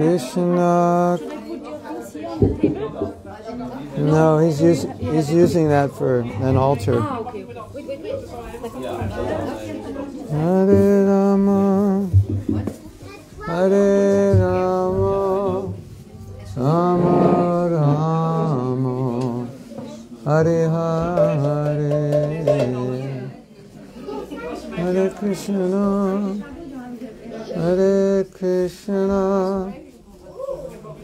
Krishna. No, he's using he's using that for an altar. Ah. Hare Rama, Hare Rama, Rama Rama, Hare Hare, Hare Krishna, Hare Krishna,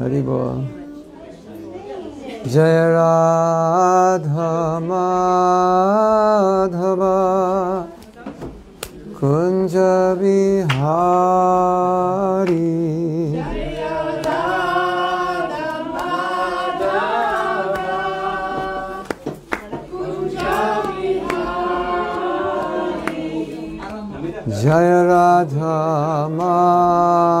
Hari बोल जय राधा माधव कुंज बिहारी जय Radha Madhava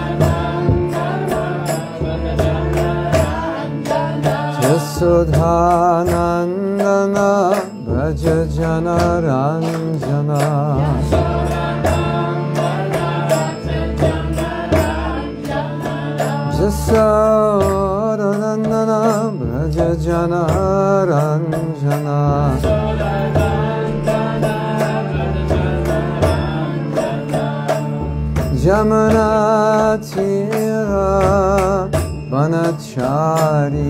Sudhanandana Rajajana Ranjana Jasodanandana Rajajana Ranjana Jamana Tira Banachari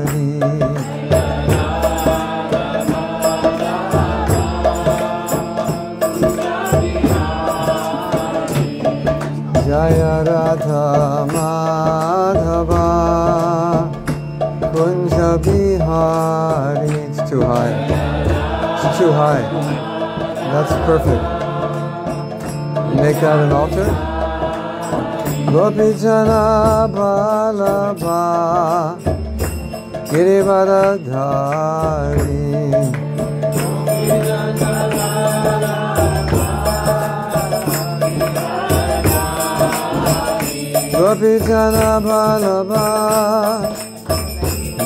Bihari It's too high. It's too high. That's perfect. Make that an altar. Gopi Jana Balaba Girivaradhari Gopi Jana Balaba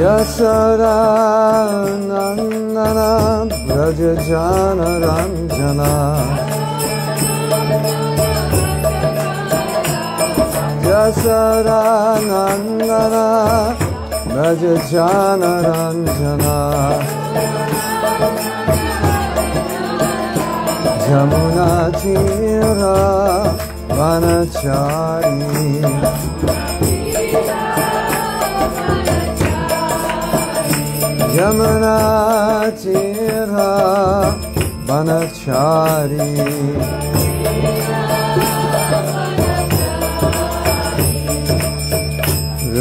यशरानन्दन Vraj जानरञ्जना यशरानन्दन Vraj जानरञ्जना Yamuna चिरा वनचारी यमुना चेरा बनचारी।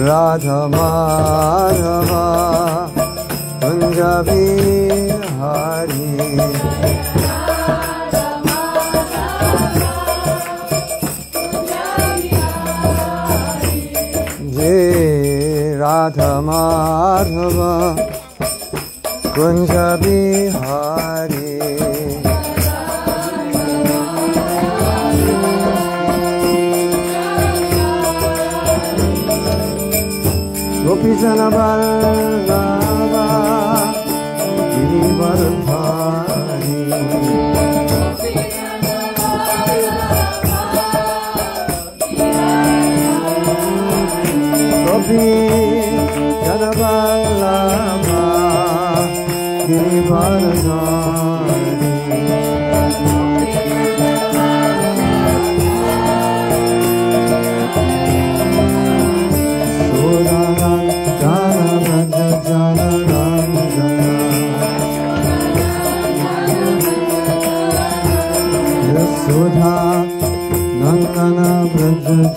राधा माधवा पंजाबी हारी। जे Radha Madhava Kunja Bihari. Gopi Janabara.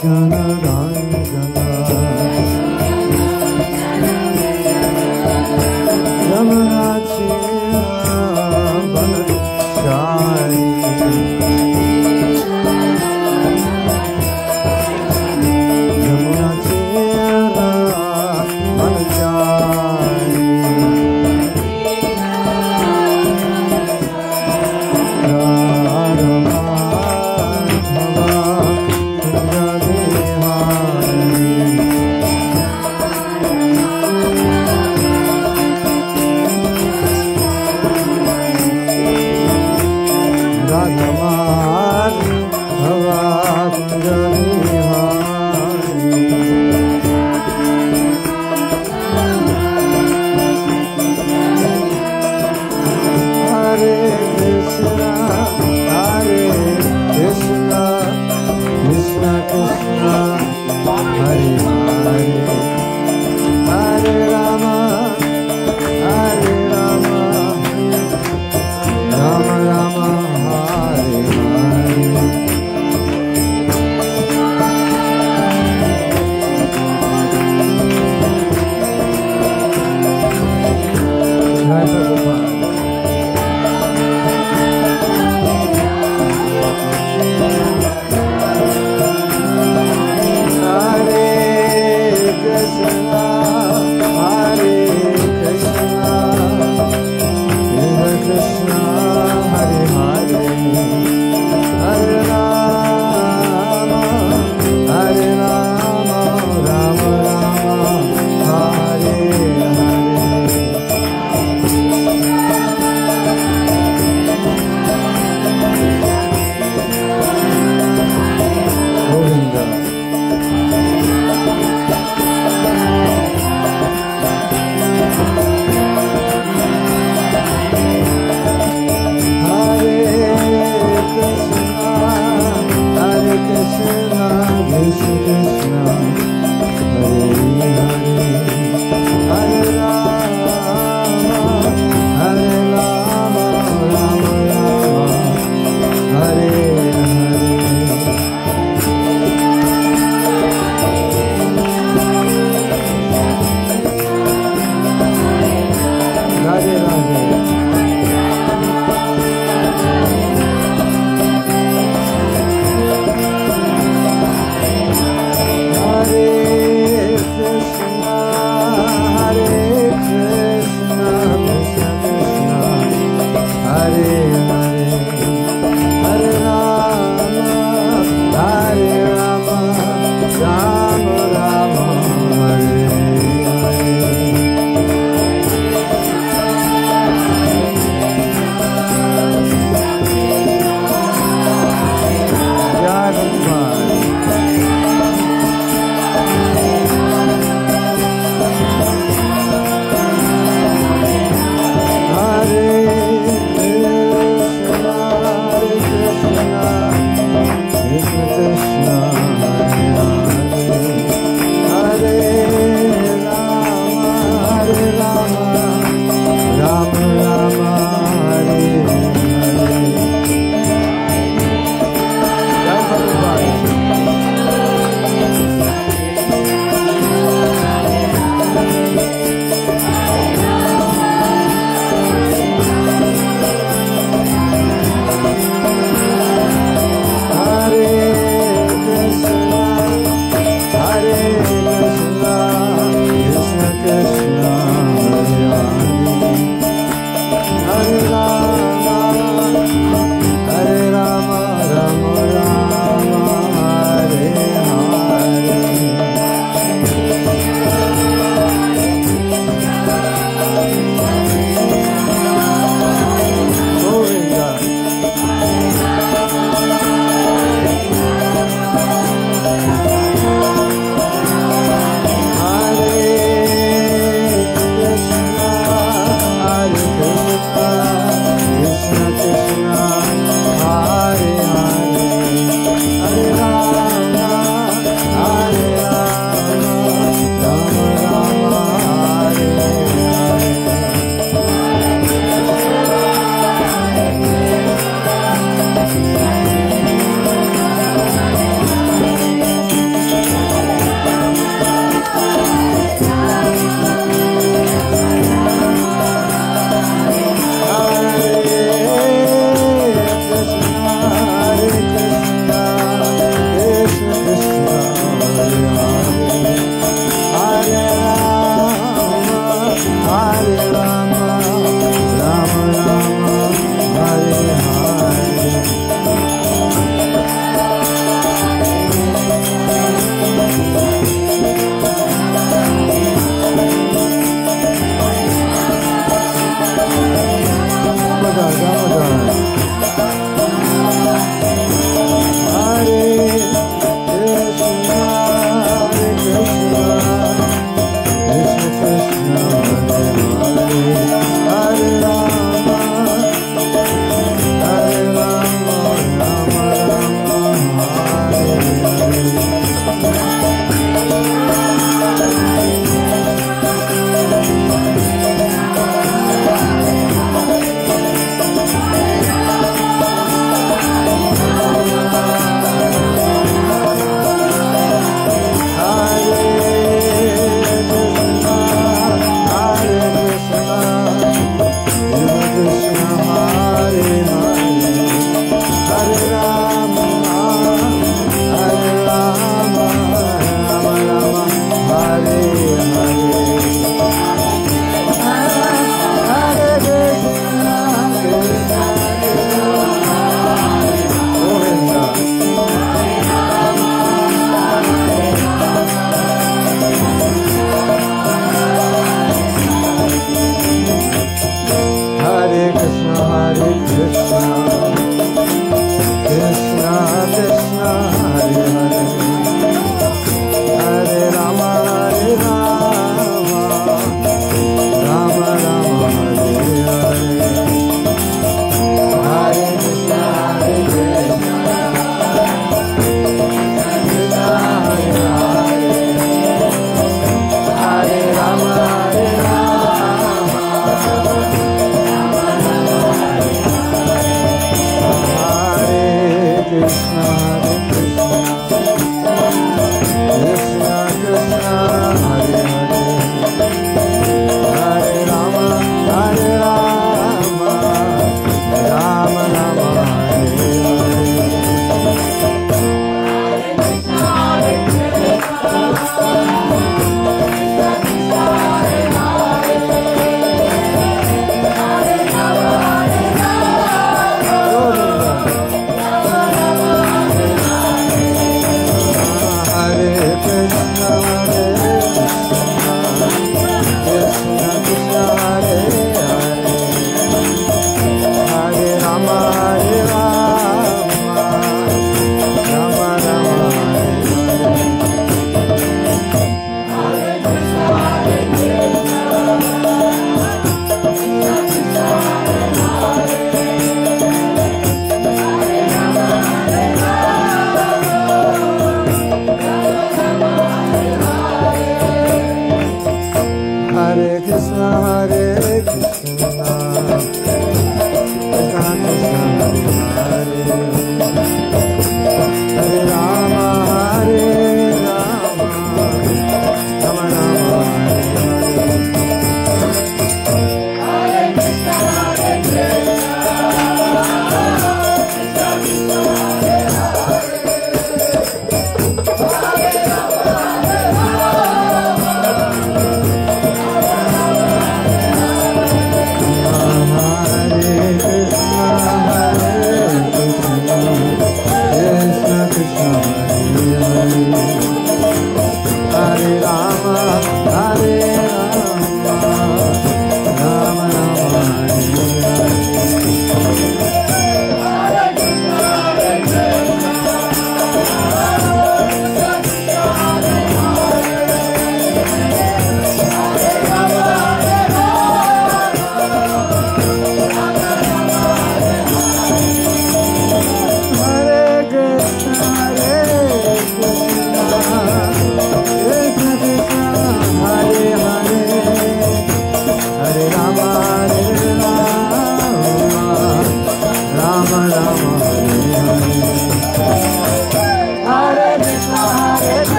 gonna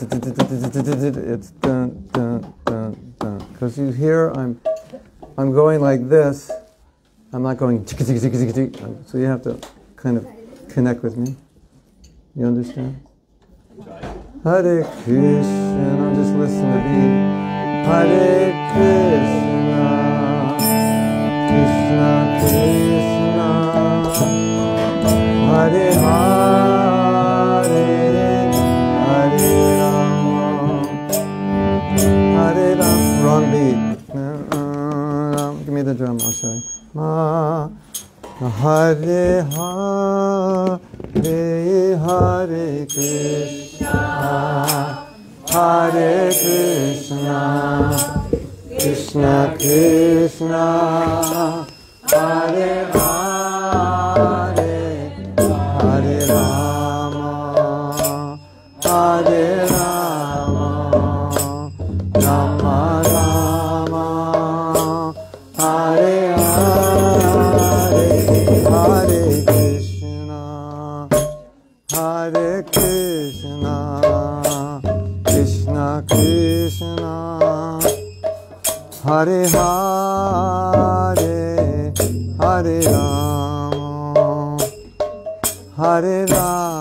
it's dun, dun, dun, dun. Because you hear I'm, I'm going like this. I'm not going, so you have to kind of connect with me. You understand? Hare Krishna, just listening to beat. Hare Krishna, Krishna Krishna, Hare Hare. Wrong beat. Give me the drum, I'll show you. Ma, Hare Hare Hare Krishna Hare Krishna Krishna Krishna Hare Hare Hare Rama Hare Hare Hare Hare Rama Hare Rama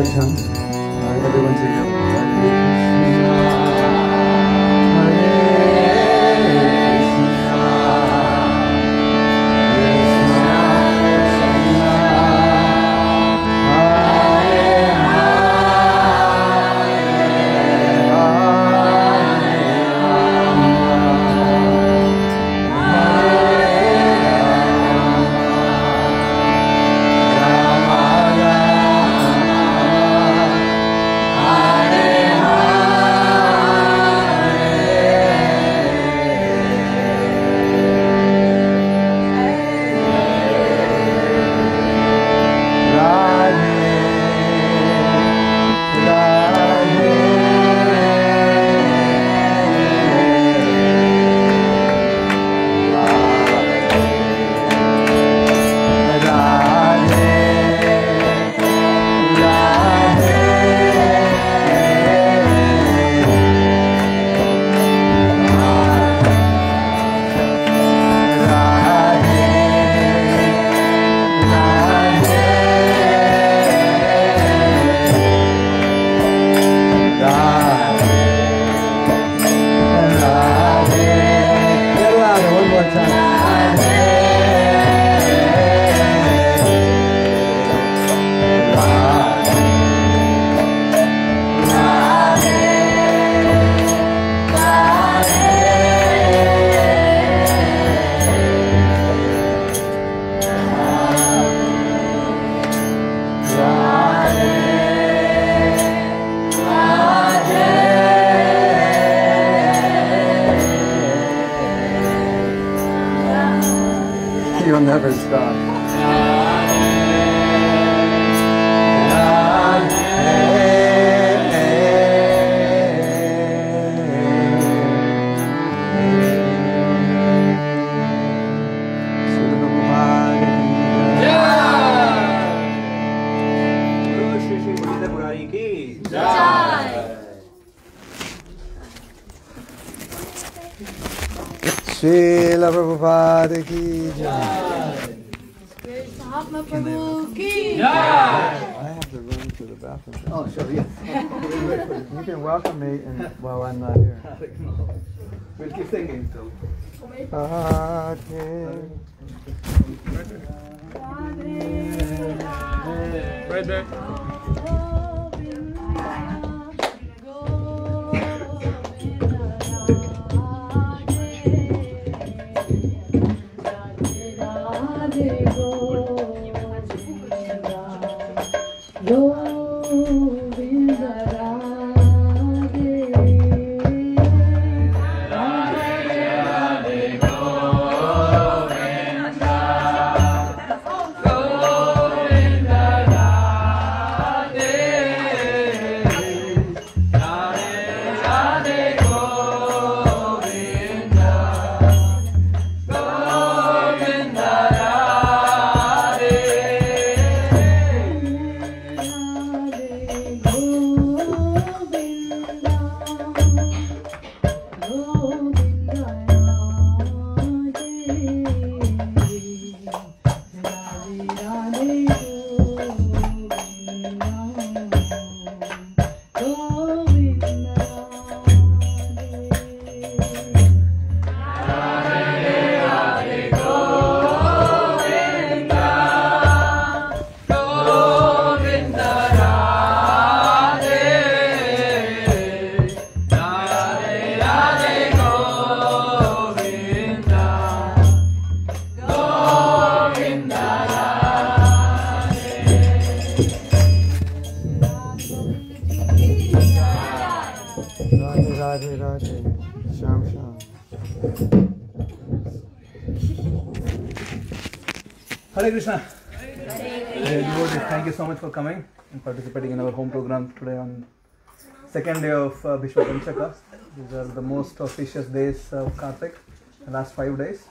more Hare Krishna. Dear devotees, thank you so much for coming and participating in our home program today on second day of uh, Bhishma Panchaka. These are the most auspicious days of Kartik, the last five days.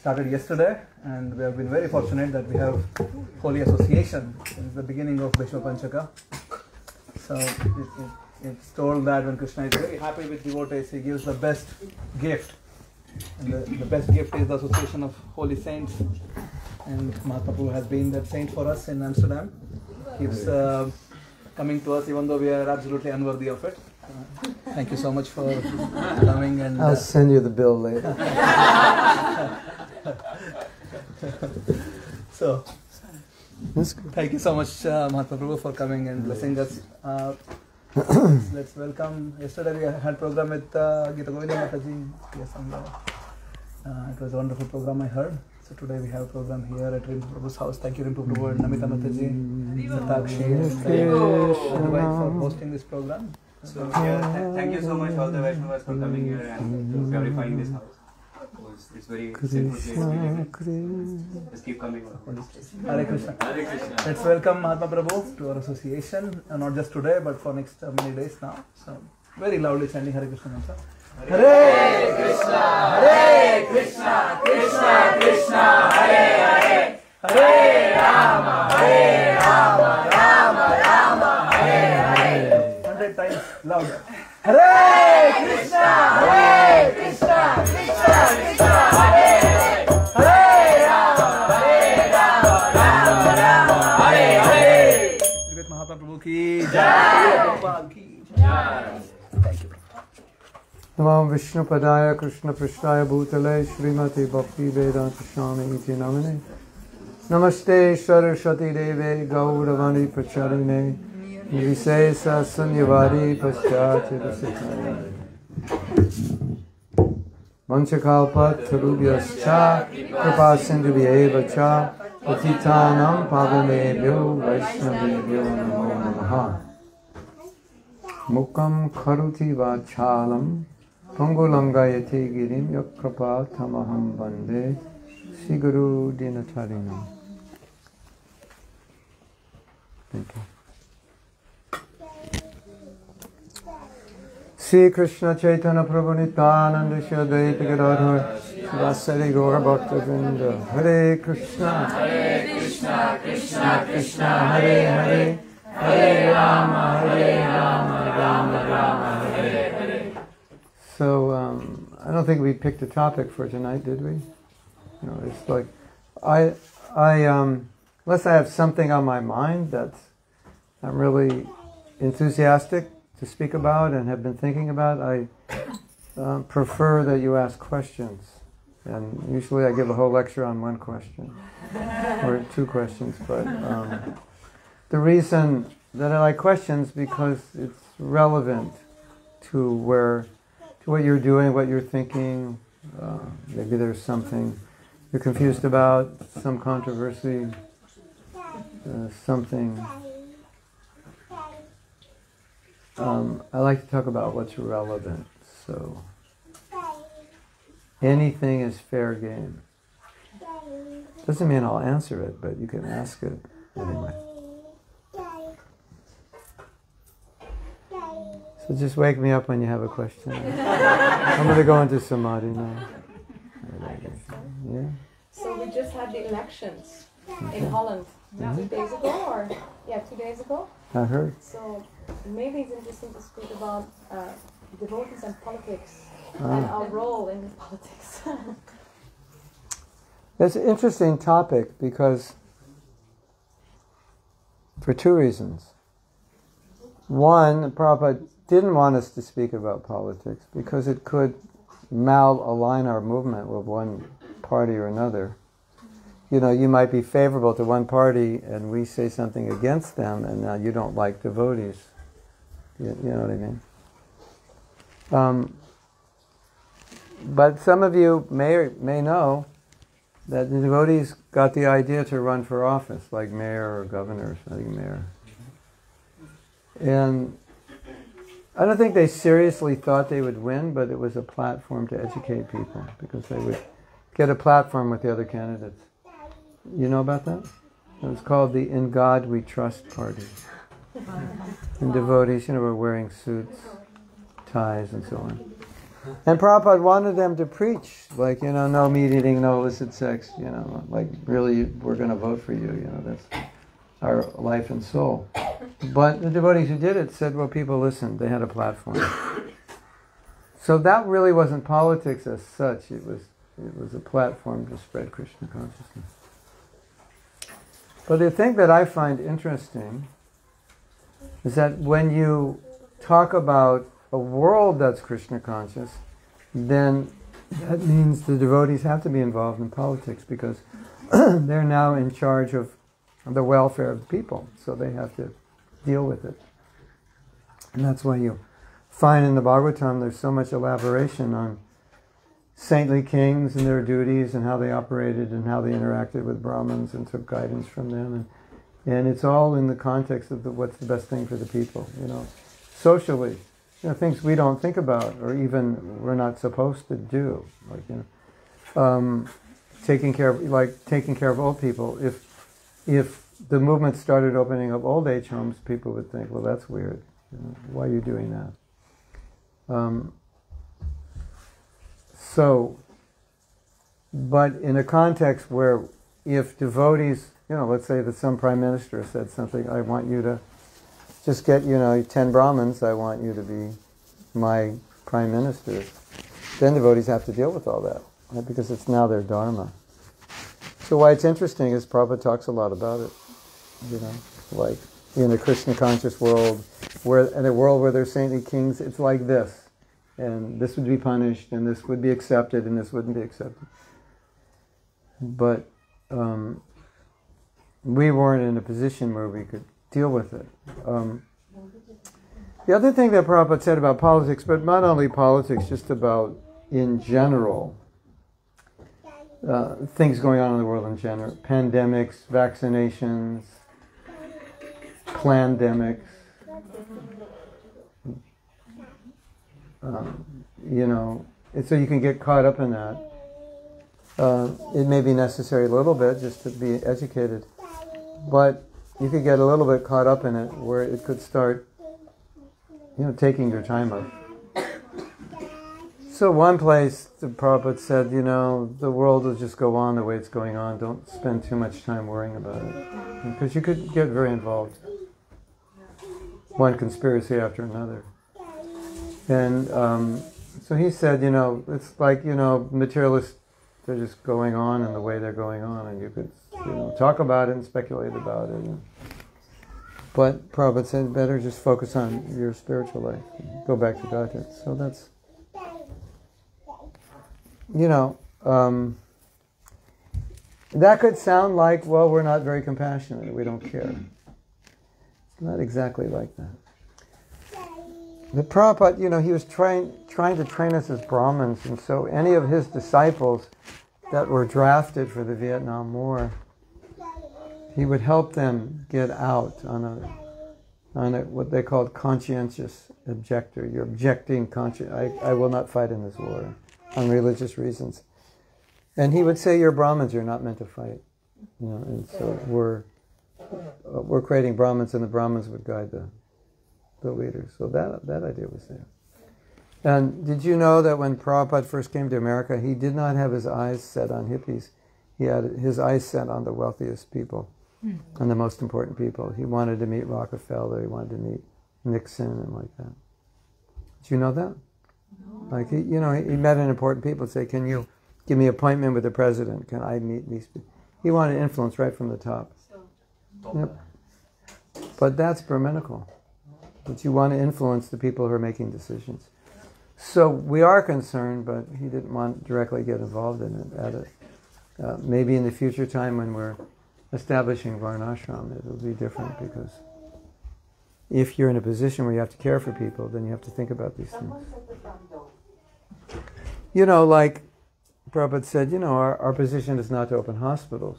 Started yesterday, and we have been very fortunate that we have Holy Association since the beginning of Bhishma Panchaka. So it, it, it's told that when Krishna is very happy with devotees, he gives the best gift. And the, the best gift is the association of holy saints. And Mahaprabhu has been that saint for us in Amsterdam. Keeps uh, coming to us, even though we are absolutely unworthy of it. Uh, thank you so much for coming and. I'll uh, send you the bill later. so, thank you so much, uh, Mahatma Prabhu, for coming and blessing us. Uh, let's welcome. Yesterday we had program with uh, Gita Govinda Mataji. Yes, and, uh, it was a wonderful program I heard. So today we have a program here at Rimpu Prabhu's house. Thank you, Rimpu Prabhu and Namita Mataji, Satakshi, and for hosting this program. So yeah, th- thank you so much all the Vaishnavas for coming here and purifying this house. It's, it's very simple place. Krishna. Krishna. Just keep coming. Hare Krishna. Hare Krishna. Let's welcome Mahatma Prabhu to our association, uh, not just today, but for next uh, many days now. So, very loudly chanting Hare Krishna mantra. Hare Krishna, Hare Krishna, Krishna Krishna, Hare Hare, Hare Rama, Hare Rama, Rama Rama, Hare Hare. Hundred times louder. Hare Krishna, Hare Krishna, Krishna Krishna, Hare Hare, Hare Rama, Hare Rama, Rama Rama, Hare Hare. Srimad Mahatma Prabhu ki jai, Gopal ki jai. Thank you. वंशकापत्थरुभ्यश्चा कृपासिन्धुभ्यैव च पतितानां पावनेभ्यो वैष्णवेभ्यो नमो नमः मुखं खरुति वाचालं पङ्गुलङ्गायति गिरिं यकृपाथमहं वंदे श्रीगुरुदिनचरिणम् Thank you. Sri Krishna Chaitanya Prabhu Nityananda Shri Advaita Gadadhar Vasari Gaura Bhakta Vrinda Hare Krishna Hare Krishna Krishna Krishna Hare Hare Hare Rama Hare Rama Rama Rama Hare Hare So um, I don't think we picked a topic for tonight, did we? You know, it's like I I um, unless I have something on my mind that I'm really enthusiastic to speak about and have been thinking about, I um, prefer that you ask questions. And usually I give a whole lecture on one question or two questions. But um, the reason that I like questions because it's relevant to where, to what you're doing, what you're thinking. Uh, maybe there's something you're confused about, some controversy, uh, something um, I like to talk about what's relevant. So anything is fair game. Doesn't mean I'll answer it, but you can ask it anyway. So just wake me up when you have a question. I'm going to go into samadhi now. Yeah. So we just had the elections in Holland two days ago, or yeah, two days ago. I heard. So maybe it's interesting to speak about uh, devotees and politics and Ah. our role in politics. It's an interesting topic because, for two reasons. One, Prabhupada didn't want us to speak about politics because it could malalign our movement with one party or another. You know, you might be favorable to one party and we say something against them, and now you don't like devotees. You, you know what I mean? Um, but some of you may may know that the devotees got the idea to run for office, like mayor or governor, or something, mayor. And I don't think they seriously thought they would win, but it was a platform to educate people because they would get a platform with the other candidates. You know about that? It was called the In God We Trust Party. And devotees, you know, were wearing suits, ties, and so on. And Prabhupada wanted them to preach, like, you know, no meat eating, no illicit sex, you know, like, really, we're going to vote for you, you know, that's our life and soul. But the devotees who did it said, well, people listened, they had a platform. So that really wasn't politics as such, it was, it was a platform to spread Krishna consciousness. But the thing that I find interesting is that when you talk about a world that's Krishna conscious, then that means the devotees have to be involved in politics because they're now in charge of the welfare of the people, so they have to deal with it. And that's why you find in the Bhagavatam there's so much elaboration on saintly kings and their duties and how they operated and how they interacted with Brahmins and took guidance from them. And, and it's all in the context of the, what's the best thing for the people, you know. Socially, you know, things we don't think about or even we're not supposed to do, like, you know, um, taking care of, like taking care of old people. If, if the movement started opening up old age homes, people would think, well, that's weird. You know, why are you doing that? Um, so, but in a context where if devotees, you know, let's say that some prime minister said something, I want you to just get, you know, 10 Brahmins, I want you to be my prime minister. Then devotees have to deal with all that, right? because it's now their dharma. So why it's interesting is Prabhupada talks a lot about it, you know, like in a Krishna conscious world, where in a world where there's saintly kings, it's like this and this would be punished, and this would be accepted, and this wouldn't be accepted. But um, we weren't in a position where we could deal with it. Um, the other thing that Prabhupada said about politics, but not only politics, just about in general, uh, things going on in the world in general, pandemics, vaccinations, pandemics, um, you know, so you can get caught up in that. Uh, it may be necessary a little bit just to be educated, but you could get a little bit caught up in it where it could start, you know, taking your time up. So one place the Prabhupada said, you know, the world will just go on the way it's going on. Don't spend too much time worrying about it. Because you could get very involved. One conspiracy after another. And um, so he said, you know, it's like, you know, materialists, they're just going on in the way they're going on, and you could, you know, talk about it and speculate about it. But Prabhupada said, better just focus on your spiritual life, go back to Godhead. So that's, you know, um, that could sound like, well, we're not very compassionate, we don't care. It's not exactly like that. The Prabhupada, you know, he was trying, trying to train us as Brahmins, and so any of his disciples that were drafted for the Vietnam War, he would help them get out on a, on a, what they called conscientious objector. You're objecting conscience. I, I will not fight in this war on religious reasons. And he would say, "You're Brahmins. You're not meant to fight." You know, and so we're we're creating Brahmins, and the Brahmins would guide the the leaders. So that, that idea was there. And did you know that when Prabhupada first came to America, he did not have his eyes set on hippies. He had his eyes set on the wealthiest people mm. and the most important people. He wanted to meet Rockefeller, he wanted to meet Nixon and like that. Did you know that? No. Like, he, you know, he, he met an important people and say, can you give me an appointment with the president? Can I meet these people? He wanted influence right from the top. Yep. But that's Brahminical But you want to influence the people who are making decisions. So we are concerned, but he didn't want directly get involved in it. At it. Uh, maybe in the future time when we're establishing Varnashram, it'll be different because if you're in a position where you have to care for people, then you have to think about these things. You know, like Prabhupada said, you know, our, our position is not to open hospitals.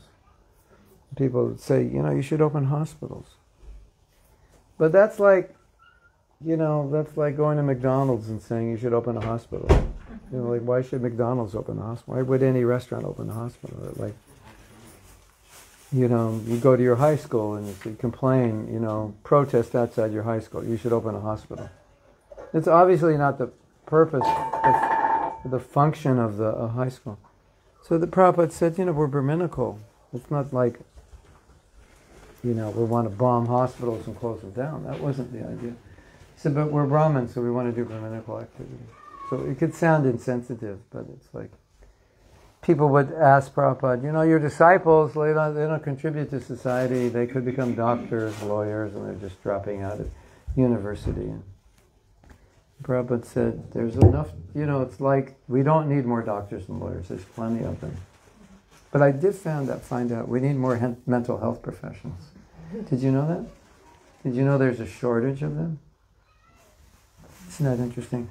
People say, you know, you should open hospitals. But that's like you know, that's like going to McDonald's and saying you should open a hospital. You know, like why should McDonald's open a hospital? Why would any restaurant open a hospital? Like, you know, you go to your high school and you complain, you know, protest outside your high school. You should open a hospital. It's obviously not the purpose, of the function of the high school. So the Prabhupada said, you know, we're Brahminical. It's not like, you know, we want to bomb hospitals and close them down. That wasn't the idea. So, but we're Brahmin, so we want to do Brahminical activity. So it could sound insensitive, but it's like people would ask Prabhupada, you know, your disciples, they don't, they don't contribute to society. They could become doctors, lawyers, and they're just dropping out. Of university. And Prabhupada said, there's enough, you know, it's like we don't need more doctors and lawyers, there's plenty of them. But I did find out, find out we need more hen- mental health professionals. Did you know that? Did you know there's a shortage of them? Isn't that interesting?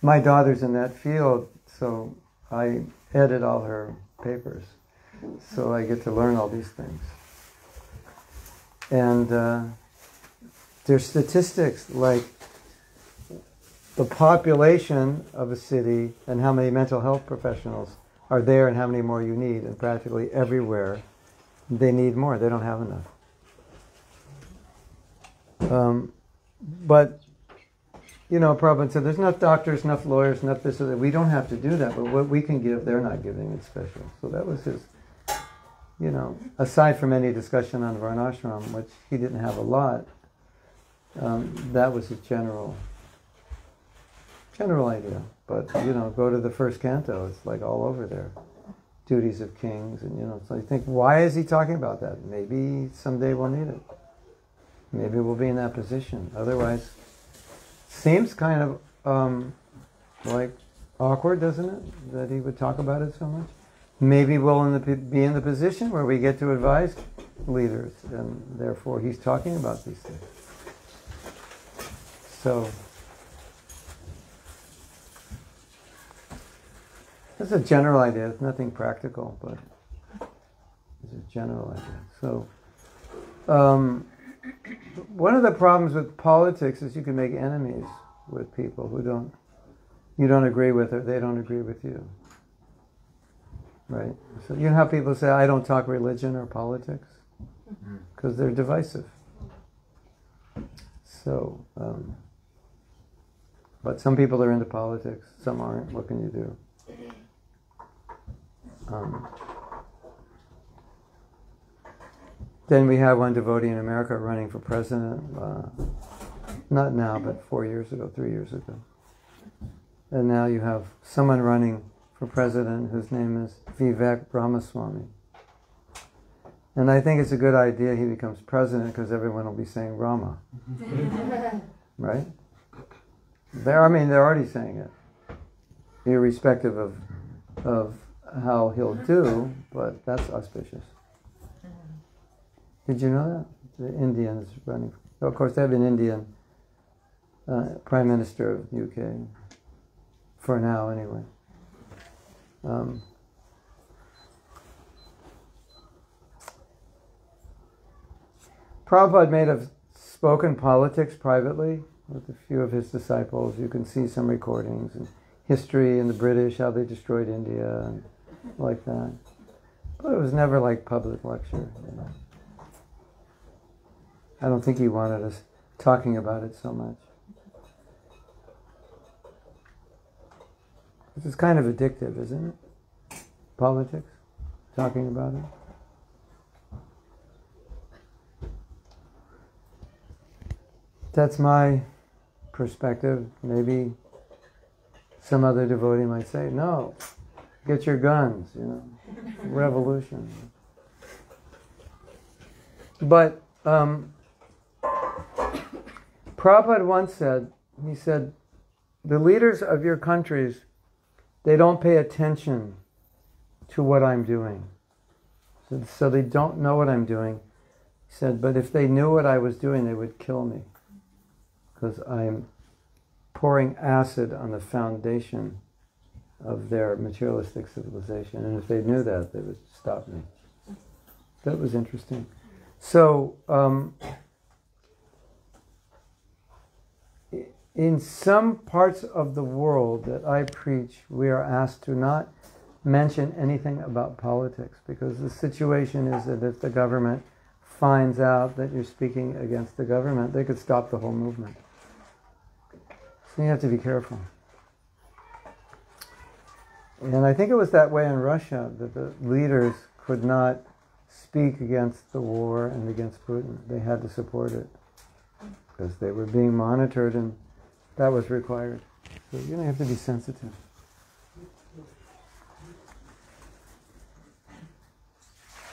My daughter's in that field, so I edit all her papers. So I get to learn all these things. And uh, there's statistics like the population of a city and how many mental health professionals are there and how many more you need. And practically everywhere, they need more. They don't have enough. Um, but, you know, Prabhupada said there's enough doctors, enough lawyers, enough this or that. We don't have to do that, but what we can give, they're not giving. It's special. So that was his, you know, aside from any discussion on Varnashram, which he didn't have a lot, um, that was his general general idea. But you know, go to the first canto; it's like all over there. Duties of kings, and you know, so you think, why is he talking about that? Maybe someday we'll need it. Maybe we'll be in that position. Otherwise, seems kind of um, like awkward, doesn't it? That he would talk about it so much. Maybe we'll in the, be in the position where we get to advise leaders, and therefore he's talking about these things. So. It's a general idea. It's nothing practical, but it's a general idea. So, um, one of the problems with politics is you can make enemies with people who don't you don't agree with or they don't agree with you. Right? So you know how people say I don't talk religion or politics because they're divisive. So, um, but some people are into politics, some aren't. What can you do? Um, then we had one devotee in America running for president, uh, not now, but four years ago, three years ago. And now you have someone running for president whose name is Vivek Ramaswamy. And I think it's a good idea he becomes president because everyone will be saying Rama. right? They're, I mean, they're already saying it, irrespective of, of how he'll do, but that's auspicious. Did you know that? The Indians running. Of course, they have an Indian uh, Prime Minister of the UK, for now anyway. Um, Prabhupada may have spoken politics privately with a few of his disciples. You can see some recordings and history and the British, how they destroyed India and like that. But it was never like public lecture. You know. I don't think he wanted us talking about it so much. This is kind of addictive, isn't it? Politics, talking about it. That's my perspective. Maybe some other devotee might say, no, get your guns, you know, revolution. But um, Prabhupada once said, he said, the leaders of your countries, they don't pay attention to what I'm doing. So, they don't know what I'm doing. He said, but if they knew what I was doing, they would kill me. Because I'm pouring acid on the foundation of their materialistic civilization. And if they knew that, they would stop me. That was interesting. So, um, in some parts of the world that I preach, we are asked to not mention anything about politics because the situation is that if the government finds out that you're speaking against the government, they could stop the whole movement. So you have to be careful. And I think it was that way in Russia that the leaders could not speak against the war and against Putin. They had to support it because they were being monitored and that was required. So you know, you have to be sensitive.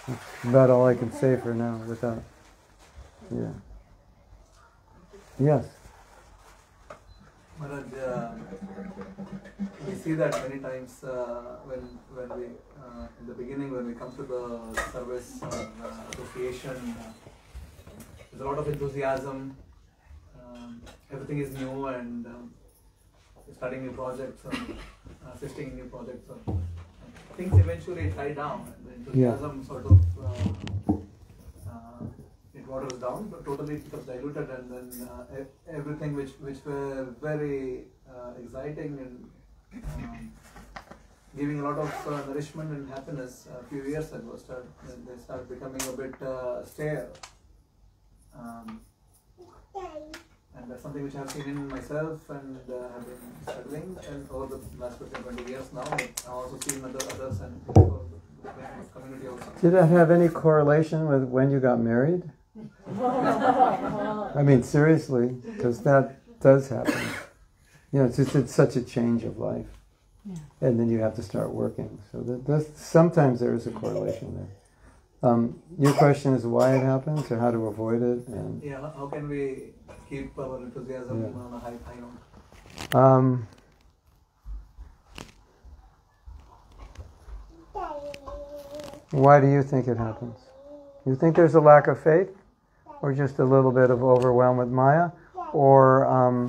That's about all I can say for now without, yeah. Yes. Uh, we see that many times uh, when when we uh, in the beginning when we come to the service or uh, association, there's a lot of enthusiasm. Um, everything is new and um, starting new projects or assisting new projects. Or, things eventually die down and the enthusiasm sort of uh, uh, it waters down, but totally it becomes diluted, and then uh, everything which which were very uh, exciting and um, giving a lot of uh, nourishment and happiness a few years ago, start they start becoming a bit uh, stale. Um, and that's something which I've seen in myself and uh, have been studying and over the last 15, 20 years now. I've also seen other others and for the the community also. Did that have any correlation with when you got married? I mean, seriously, because that does happen. You know, it's just it's such a change of life, and then you have to start working. So that, that's, sometimes there is a correlation there. Um, your question is why it happens or how to avoid it, and Yeah, how- how can we keep our enthusiasm Yeah. on a high, high note? um, why do you think it happens? You think there's a lack of faith, or just a little bit of overwhelm with Maya, or um,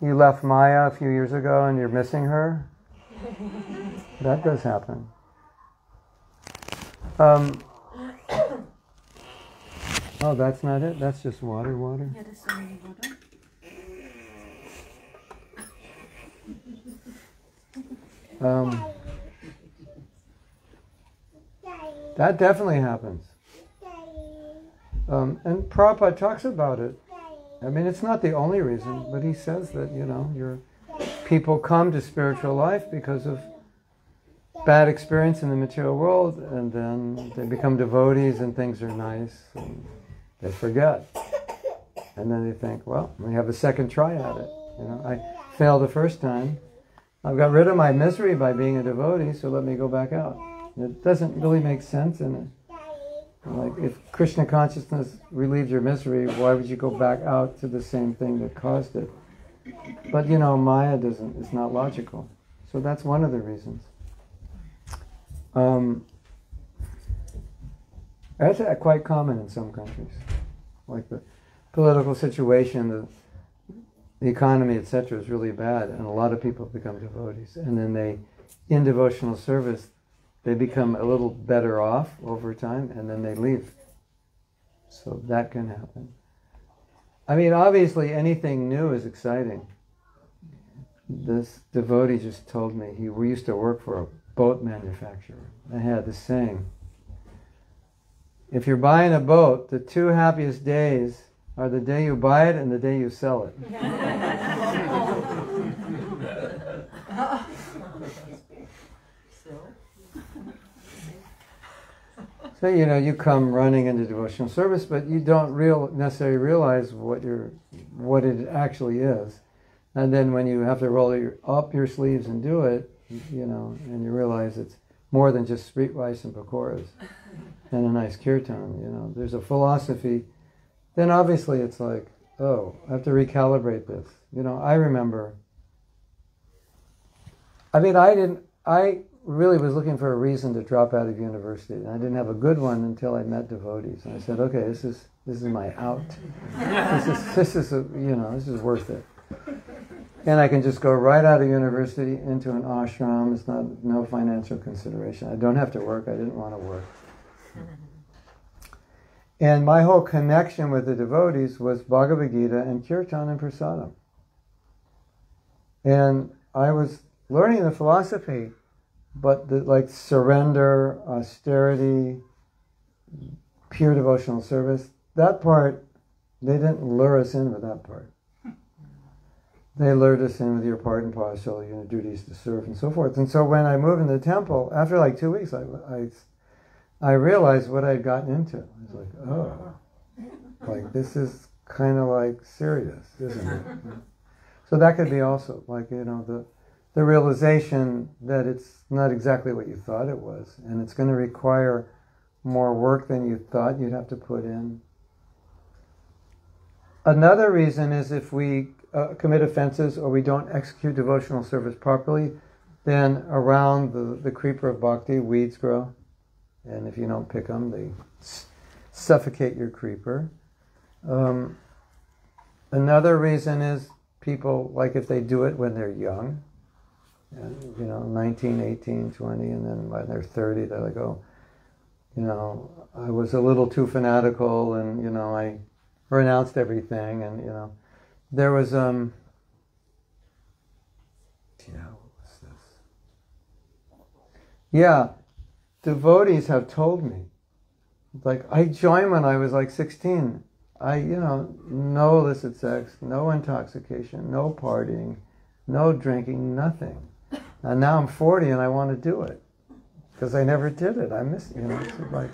you left Maya a few years ago and you're missing her? That does happen. Um, oh, that's not it. That's just water, water. Yeah, there's so water. Um, that definitely happens. Um, and Prabhupada talks about it. I mean, it's not the only reason, but he says that, you know, your people come to spiritual life because of bad experience in the material world, and then they become devotees and things are nice, and they forget. And then they think, well, we have a second try at it. You know, I failed the first time. I've got rid of my misery by being a devotee, so let me go back out. It doesn't really make sense in it. Like, if Krishna consciousness relieves your misery, why would you go back out to the same thing that caused it? But you know, Maya doesn't, it's not logical. So that's one of the reasons. Um, that's uh, quite common in some countries. Like the political situation, the, the economy, etc., is really bad, and a lot of people become devotees. And then they, in devotional service, they become a little better off over time and then they leave. So that can happen. I mean, obviously, anything new is exciting. This devotee just told me he used to work for a boat manufacturer. They had the saying if you're buying a boat, the two happiest days are the day you buy it and the day you sell it. So you know, you come running into devotional service, but you don't real necessarily realize what your what it actually is. And then when you have to roll your, up your sleeves and do it, you know, and you realize it's more than just street rice and pakoras and a nice kirtan. You know, there's a philosophy. Then obviously it's like, oh, I have to recalibrate this. You know, I remember. I mean, I didn't. I really was looking for a reason to drop out of university. And I didn't have a good one until I met devotees. And I said, okay, this is this is my out. this is this is a, you know this is worth it. And I can just go right out of university into an ashram. It's not no financial consideration. I don't have to work. I didn't want to work. And my whole connection with the devotees was Bhagavad Gita and Kirtan and Prasadam. And I was learning the philosophy but the, like surrender, austerity, pure devotional service, that part, they didn't lure us in with that part. They lured us in with your part and parcel, your duties to serve, and so forth. And so when I moved in the temple, after like two weeks, I, I, I realized what I'd gotten into. I was like, oh, like this is kind of like serious, isn't it? So that could be also like, you know, the the realization that it's not exactly what you thought it was, and it's going to require more work than you thought you'd have to put in. Another reason is if we uh, commit offenses or we don't execute devotional service properly, then around the, the creeper of bhakti, weeds grow. And if you don't pick them, they suffocate your creeper. Um, another reason is people, like if they do it when they're young, and, you know, 19, 18, 20, and then when they're 30, they're like, oh, you know, I was a little too fanatical and, you know, I renounced everything and, you know, there was, um, yeah, what was this? Yeah, devotees have told me, like, I joined when I was like 16. I, you know, no illicit sex, no intoxication, no partying, no drinking, nothing. And now I'm 40 and I want to do it because I never did it. I miss, you know, like,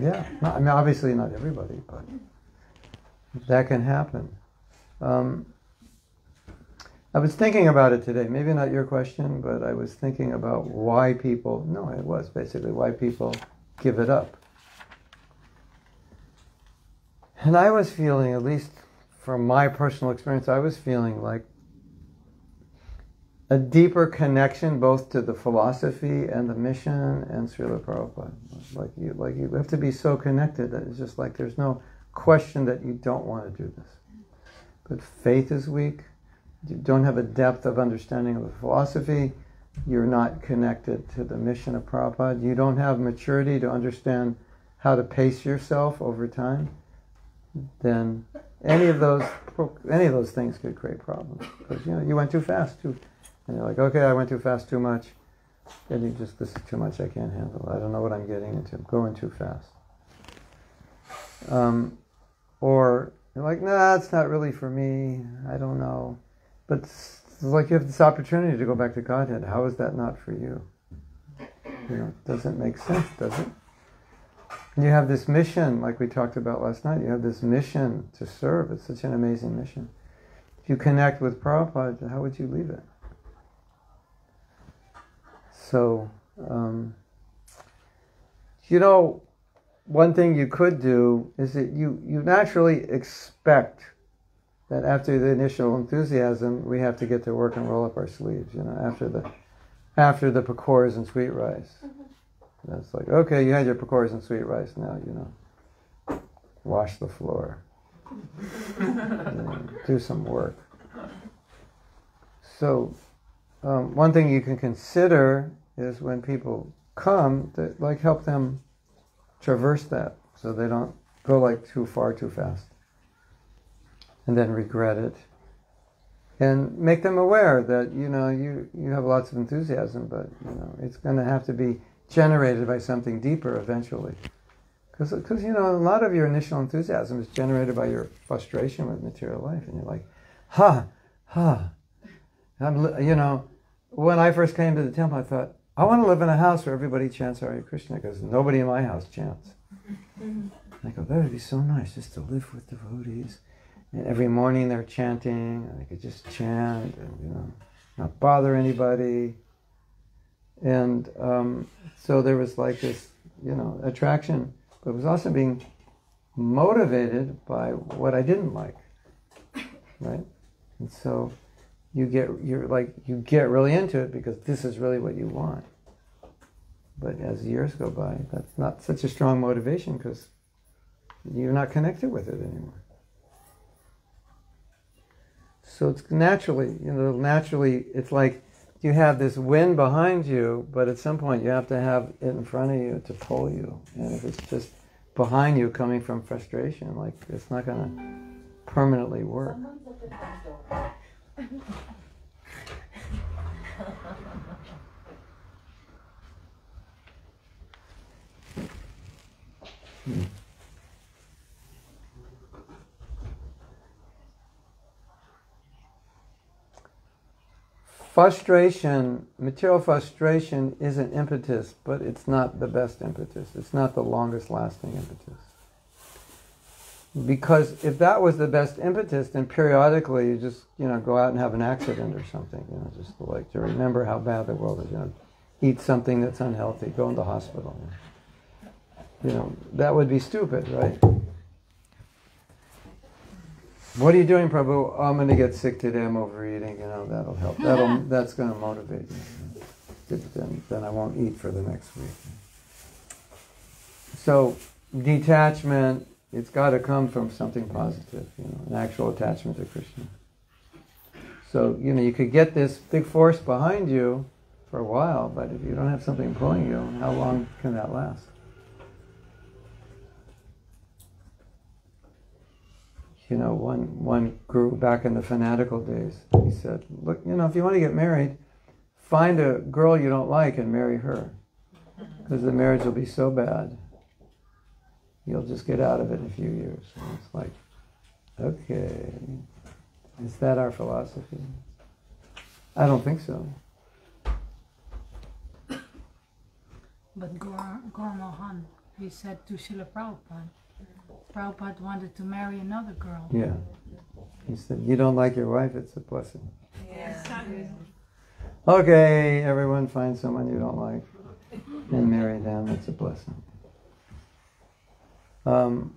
yeah. I mean, obviously not everybody, but that can happen. Um, I was thinking about it today. Maybe not your question, but I was thinking about why people. No, it was basically why people give it up. And I was feeling, at least from my personal experience, I was feeling like a deeper connection both to the philosophy and the mission and Srila Prabhupada. Like you, like you have to be so connected that it's just like there's no question that you don't want to do this. But faith is weak. You don't have a depth of understanding of the philosophy. You're not connected to the mission of Prabhupada. You don't have maturity to understand how to pace yourself over time. Then any of those any of those things could create problems because you know you went too fast too and you're like, okay, I went too fast, too much. and you just, this is too much, I can't handle. I don't know what I'm getting into. I'm going too fast. Um, or you're like, nah, it's not really for me. I don't know. But it's like you have this opportunity to go back to Godhead. How is that not for you? You know, it doesn't make sense, does it? You have this mission, like we talked about last night. You have this mission to serve. It's such an amazing mission. If you connect with Prabhupada, how would you leave it? So, um, you know, one thing you could do is that you, you naturally expect that after the initial enthusiasm, we have to get to work and roll up our sleeves, you know, after the, after the pakoras and sweet rice. Mm-hmm. That's like, okay, you had your pakoras and sweet rice, now, you know, wash the floor, do some work. So, um, one thing you can consider is when people come, to like help them traverse that so they don't go like too far too fast and then regret it and make them aware that you know you you have lots of enthusiasm but you know it's going to have to be generated by something deeper eventually because you know a lot of your initial enthusiasm is generated by your frustration with material life and you're like ha ha I'm, you know when I first came to the temple I thought I want to live in a house where everybody chants Hare Krishna because nobody in my house chants. I go, that would be so nice just to live with devotees. And every morning they're chanting, and I could just chant and, you know, not bother anybody. And um, so there was like this, you know, attraction, but it was also being motivated by what I didn't like, right? And so you get you're like you get really into it because this is really what you want. But as years go by, that's not such a strong motivation because you're not connected with it anymore. So it's naturally, you know, naturally, it's like you have this wind behind you, but at some point you have to have it in front of you to pull you. And if it's just behind you coming from frustration, like it's not going to permanently work. Hmm. Frustration, material frustration is an impetus, but it's not the best impetus. It's not the longest lasting impetus. Because if that was the best impetus, then periodically you just, you know, go out and have an accident or something, you know, just like to remember how bad the world is, you know, eat something that's unhealthy, go in the hospital. You know, that would be stupid, right? What are you doing, Prabhu? Oh, I'm going to get sick today. I'm overeating. You know, that'll help. That'll, that's going to motivate me. Then, then I won't eat for the next week. So, detachment, it's got to come from something positive, you know, an actual attachment to Krishna. So, you know, you could get this big force behind you for a while, but if you don't have something pulling you, how long can that last? You know, one, one guru back in the fanatical days, he said, look, you know, if you want to get married, find a girl you don't like and marry her. Because the marriage will be so bad, you'll just get out of it in a few years. And it's like, okay, is that our philosophy? I don't think so. But Gaur, Gaur Mohan, he said to Srila Prabhupada, Prabhupada wanted to marry another girl. Yeah. He said, You don't like your wife, it's a blessing. Okay, everyone find someone you don't like and marry them, it's a blessing. Um,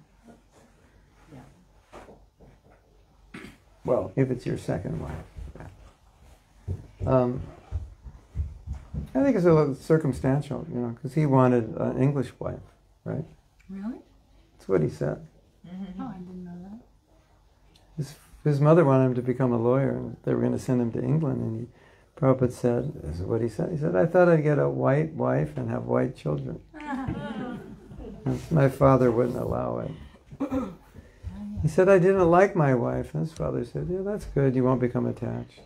well, if it's your second wife. Um, I think it's a little circumstantial, you know, because he wanted an English wife, right? Really? That's what he said. Oh, I didn't know that. His, his mother wanted him to become a lawyer, and they were going to send him to England. And he, Prabhupada said, "This is what he said." He said, "I thought I'd get a white wife and have white children." My father wouldn't allow it. He said, "I didn't like my wife," and his father said, "Yeah, that's good. You won't become attached."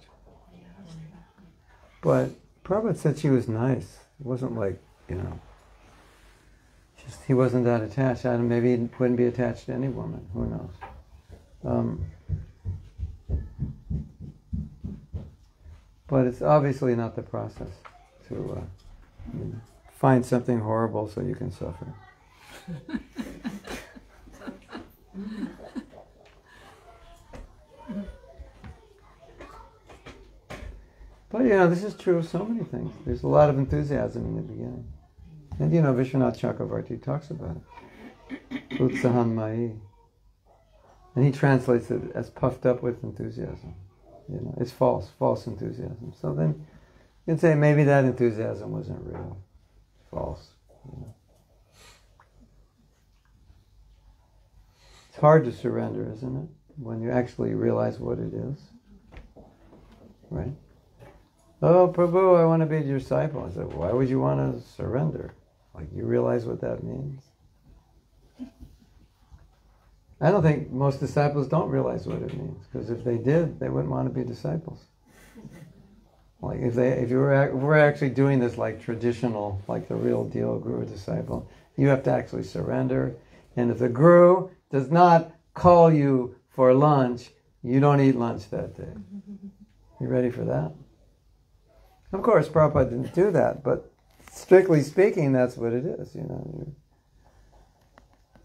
But Prabhupada said she was nice. It wasn't like you know. Just he wasn't that attached. I don't, maybe he wouldn't be attached to any woman. Who knows? Um, but it's obviously not the process to uh, you know, find something horrible so you can suffer. but you know, this is true of so many things. There's a lot of enthusiasm in the beginning. And you know, Vishwanath Chakravarti talks about it. utsaha-mayi. And he translates it as puffed up with enthusiasm. You know, it's false, false enthusiasm. So then you can say maybe that enthusiasm wasn't real. False. You know. It's hard to surrender, isn't it? When you actually realize what it is. Right? Oh, Prabhu, I want to be your disciple. I said, why would you want to surrender? Like, you realize what that means? I don't think most disciples don't realize what it means because if they did, they wouldn't want to be disciples. Like if they, if you were, if we're actually doing this like traditional, like the real deal guru disciple, you have to actually surrender. And if the guru does not call you for lunch, you don't eat lunch that day. You ready for that? Of course, Prabhupada didn't do that, but strictly speaking, that's what it is. You know.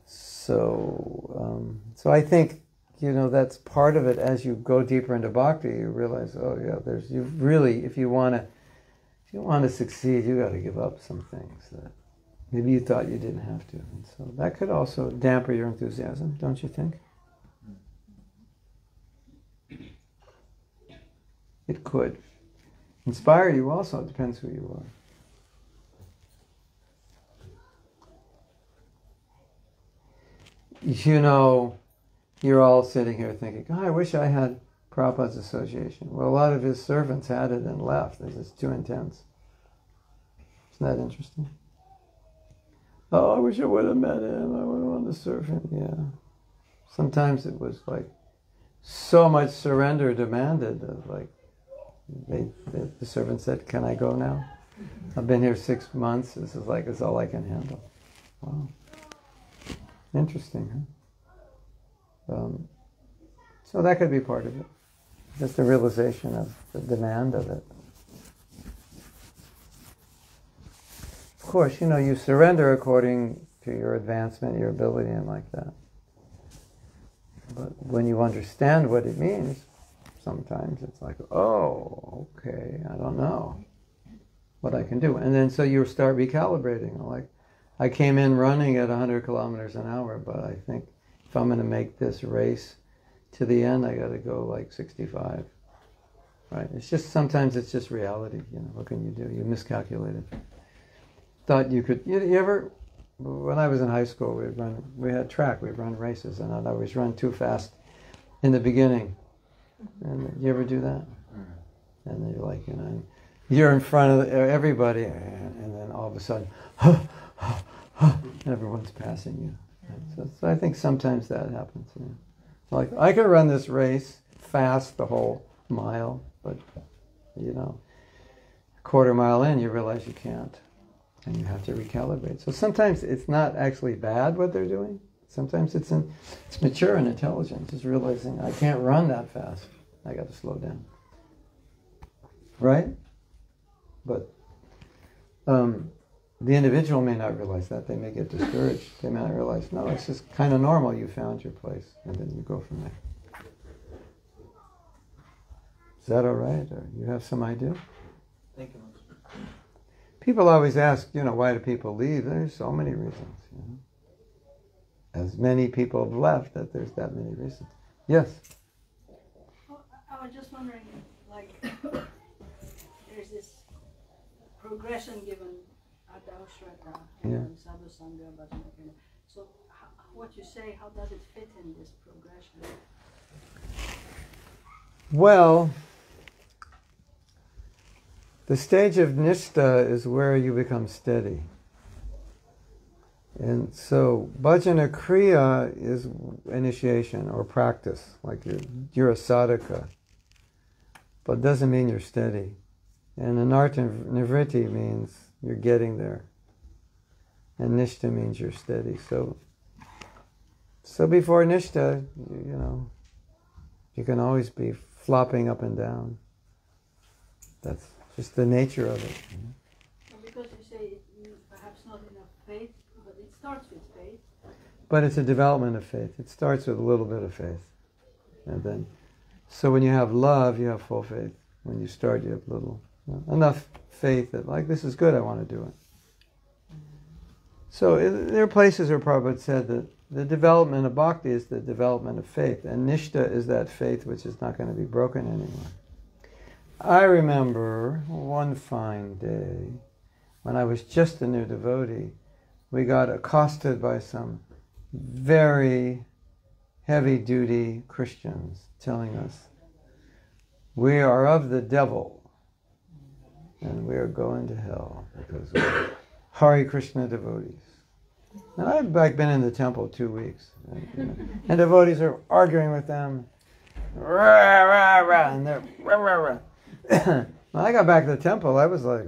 So, um, so I think you know that's part of it. As you go deeper into bhakti, you realize, oh yeah, there's you really, if you want to, if you want to succeed, you got to give up some things that maybe you thought you didn't have to, and so that could also damper your enthusiasm, don't you think? It could inspire you. Also, it depends who you are. You know, you're all sitting here thinking, oh, I wish I had Prabhupada's association. Well, a lot of his servants had it and left. It's just too intense. Isn't that interesting? Oh, I wish I would have met him. I would have wanted to serve him. Yeah. Sometimes it was like so much surrender demanded. Of like, they, the, the servant said, "Can I go now? Mm-hmm. I've been here six months. This is like it's all I can handle." Wow. Interesting, huh? Um, so that could be part of it. Just the realization of the demand of it. Of course, you know, you surrender according to your advancement, your ability, and like that. But when you understand what it means, sometimes it's like, oh, okay, I don't know what I can do. And then so you start recalibrating, like, I came in running at 100 kilometers an hour, but I think if I'm going to make this race to the end, I got to go like 65. Right? It's just sometimes it's just reality. You know, what can you do? You miscalculated. Thought you could. You, you ever? When I was in high school, we'd run. We had track. We'd run races, and I'd always run too fast in the beginning. And you ever do that? Mm-hmm. And then you're like, you know, you're in front of everybody, and then all of a sudden, everyone's passing you. So, so I think sometimes that happens. Know. Like I could run this race fast the whole mile, but you know, a quarter mile in, you realize you can't, and you have to recalibrate. So sometimes it's not actually bad what they're doing. Sometimes it's in, it's mature and intelligent, just realizing I can't run that fast. I got to slow down. Right? But um, the individual may not realize that. They may get discouraged. They may not realize, no, it's just kind of normal. You found your place, and then you go from there. Is that all right? Or you have some idea? Thank you. People always ask, you know, why do people leave? There's so many reasons. You know? As many people have left, that there's that many reasons. Yes. Oh, well, I was just wondering, like, there's this progression given at the adau shraddha Yeah. and Sadhu Sangha, Bhajana Kirtan. So, what you say, how does it fit in this progression? Well, the stage of nishta is where you become steady. And so bhajana kriya is initiation or practice, like you're, you're a sadhaka, but doesn't mean you're steady. And anartha nivritti means you're getting there. And nishta means you're steady. So, so before nishta, you, you know, you can always be flopping up and down. That's just the nature of it. Well, because you say perhaps not enough faith, but it starts with faith. But it's a development of faith. It starts with a little bit of faith. And then, so when you have love, you have full faith. When you start, you have little, enough faith that, like, this is good, I want to do it. So there are places where Prabhupada said that the development of bhakti is the development of faith, and nishta is that faith which is not going to be broken anymore. I remember one fine day when I was just a new devotee, we got accosted by some very heavy duty Christians telling us, We are of the devil and we are going to hell because we're Hare Krishna devotees. And I've like been in the temple two weeks, and, you know, and devotees are arguing with them, rah, rah, rah, and they're rah, rah, rah. when I got back to the temple, I was like,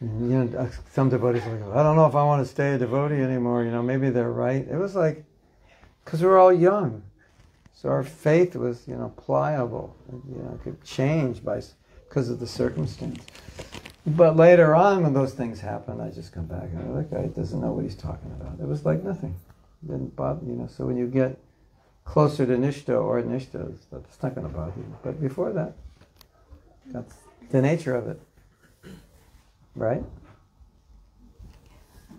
you know, uh, some devotees like, I don't know if I want to stay a devotee anymore. You know, maybe they're right. It was like, because we're all young, so our faith was, you know, pliable. You know, could change by because of the circumstance. But later on, when those things happen, I just come back and I'm like, guy doesn't know what he's talking about. It was like nothing. It didn't bother you know. So when you get closer to nishta or nishta, that's not going to bother you. But before that, that's the nature of it, right?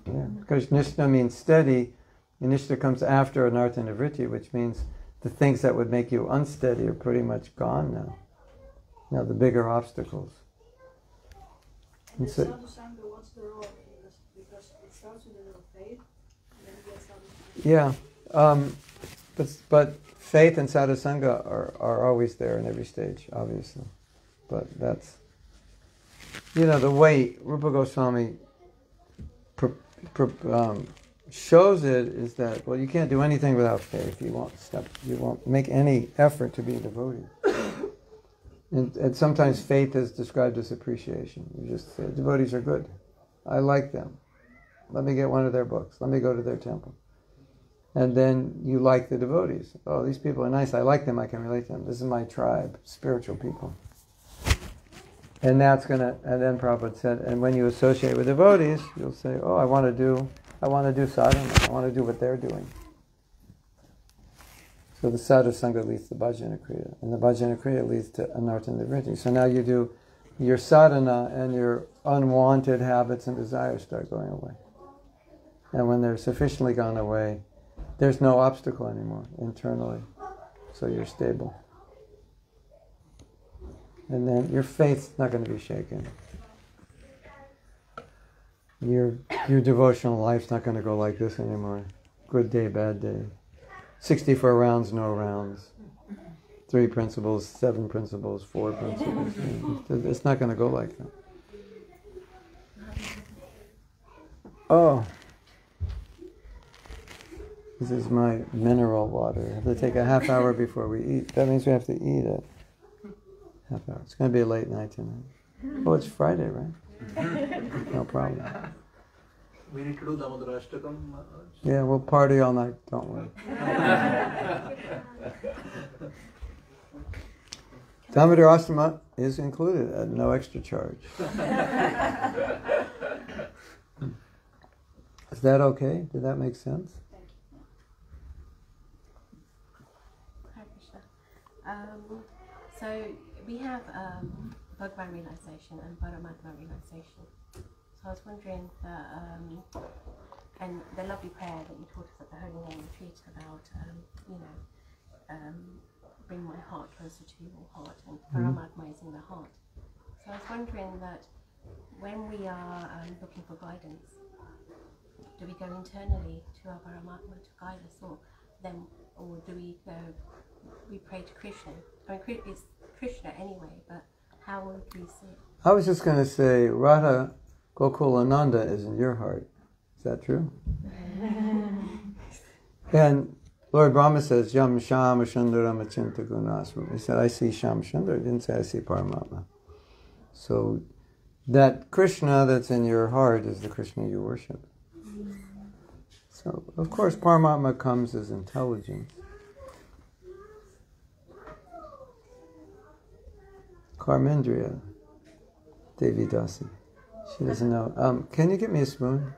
Yeah, because nishta means steady, and nishta comes after anartha nivritti, which means the things that would make you unsteady are pretty much gone now. Now the bigger obstacles. And so- Sadhu Sangha, what's the role in this? Because it starts with a little faith, and then you get Sadhu Sangha. Yeah, um, but but faith and sadhusanga are are always there in every stage, obviously. But that's you know the way Rupa Goswami pr- pr- um, shows it is that well you can't do anything without faith. You won't step. You won't make any effort to be a devotee. And, and sometimes faith is described as appreciation. You just say devotees are good. I like them. Let me get one of their books. Let me go to their temple and then you like the devotees. Oh, these people are nice. I like them. I can relate to them. This is my tribe, spiritual people. And that's gonna. And then Prabhupada said, and when you associate with devotees, you'll say, oh, I want to do, I want to do sadhana. I want to do what they're doing. So the sadhu sangha leads to bhajana kriya, and the bhajana kriya leads to anartha nivritti. So now you do your sadhana, and your unwanted habits and desires start going away. And when they're sufficiently gone away, there's no obstacle anymore internally. so you're stable. And then your faith's not going to be shaken. Your your devotional life's not going to go like this anymore. Good day, bad day. 64 rounds, no rounds. Three principles, seven principles, four principles. It's not going to go like that. Oh. This is my mineral water. I have to take a half hour before we eat. That means we have to eat it. Half hour. It's going to be a late night tonight. Oh, it's Friday, right? No problem. We need to do Damodara Ashtakam. uh, Yeah, we'll party all night. Don't worry. Damodar Ashtakam is included at no extra charge. Is that okay? Did that make sense? Hi, Krishna. Um, so we have um, Bhagavan realization and Paramatma realization. So I was wondering, that, um, and the lovely prayer that you taught us at the Holy Name retreat about, um, you know, um, bring my heart closer to your heart, and Paramatma is in the heart. So I was wondering that when we are um, looking for guidance, do we go internally to our Paramatma to guide us, or then, or do we go we pray to Krishna. I mean, it's Krishna anyway, but how would we see it? I was just going to say, Radha Gokulananda is in your heart. Is that true? and Lord Brahma says, Yam Sham Shandaram Achinta Gunasram. He said, I see Sham Sundar. He didn't say, I see Paramatma. So that Krishna that's in your heart is the Krishna you worship. So, of course, Paramatma comes as intelligence. Karmendriya Devi Dasi. She doesn't know. Um, can you get me a spoon?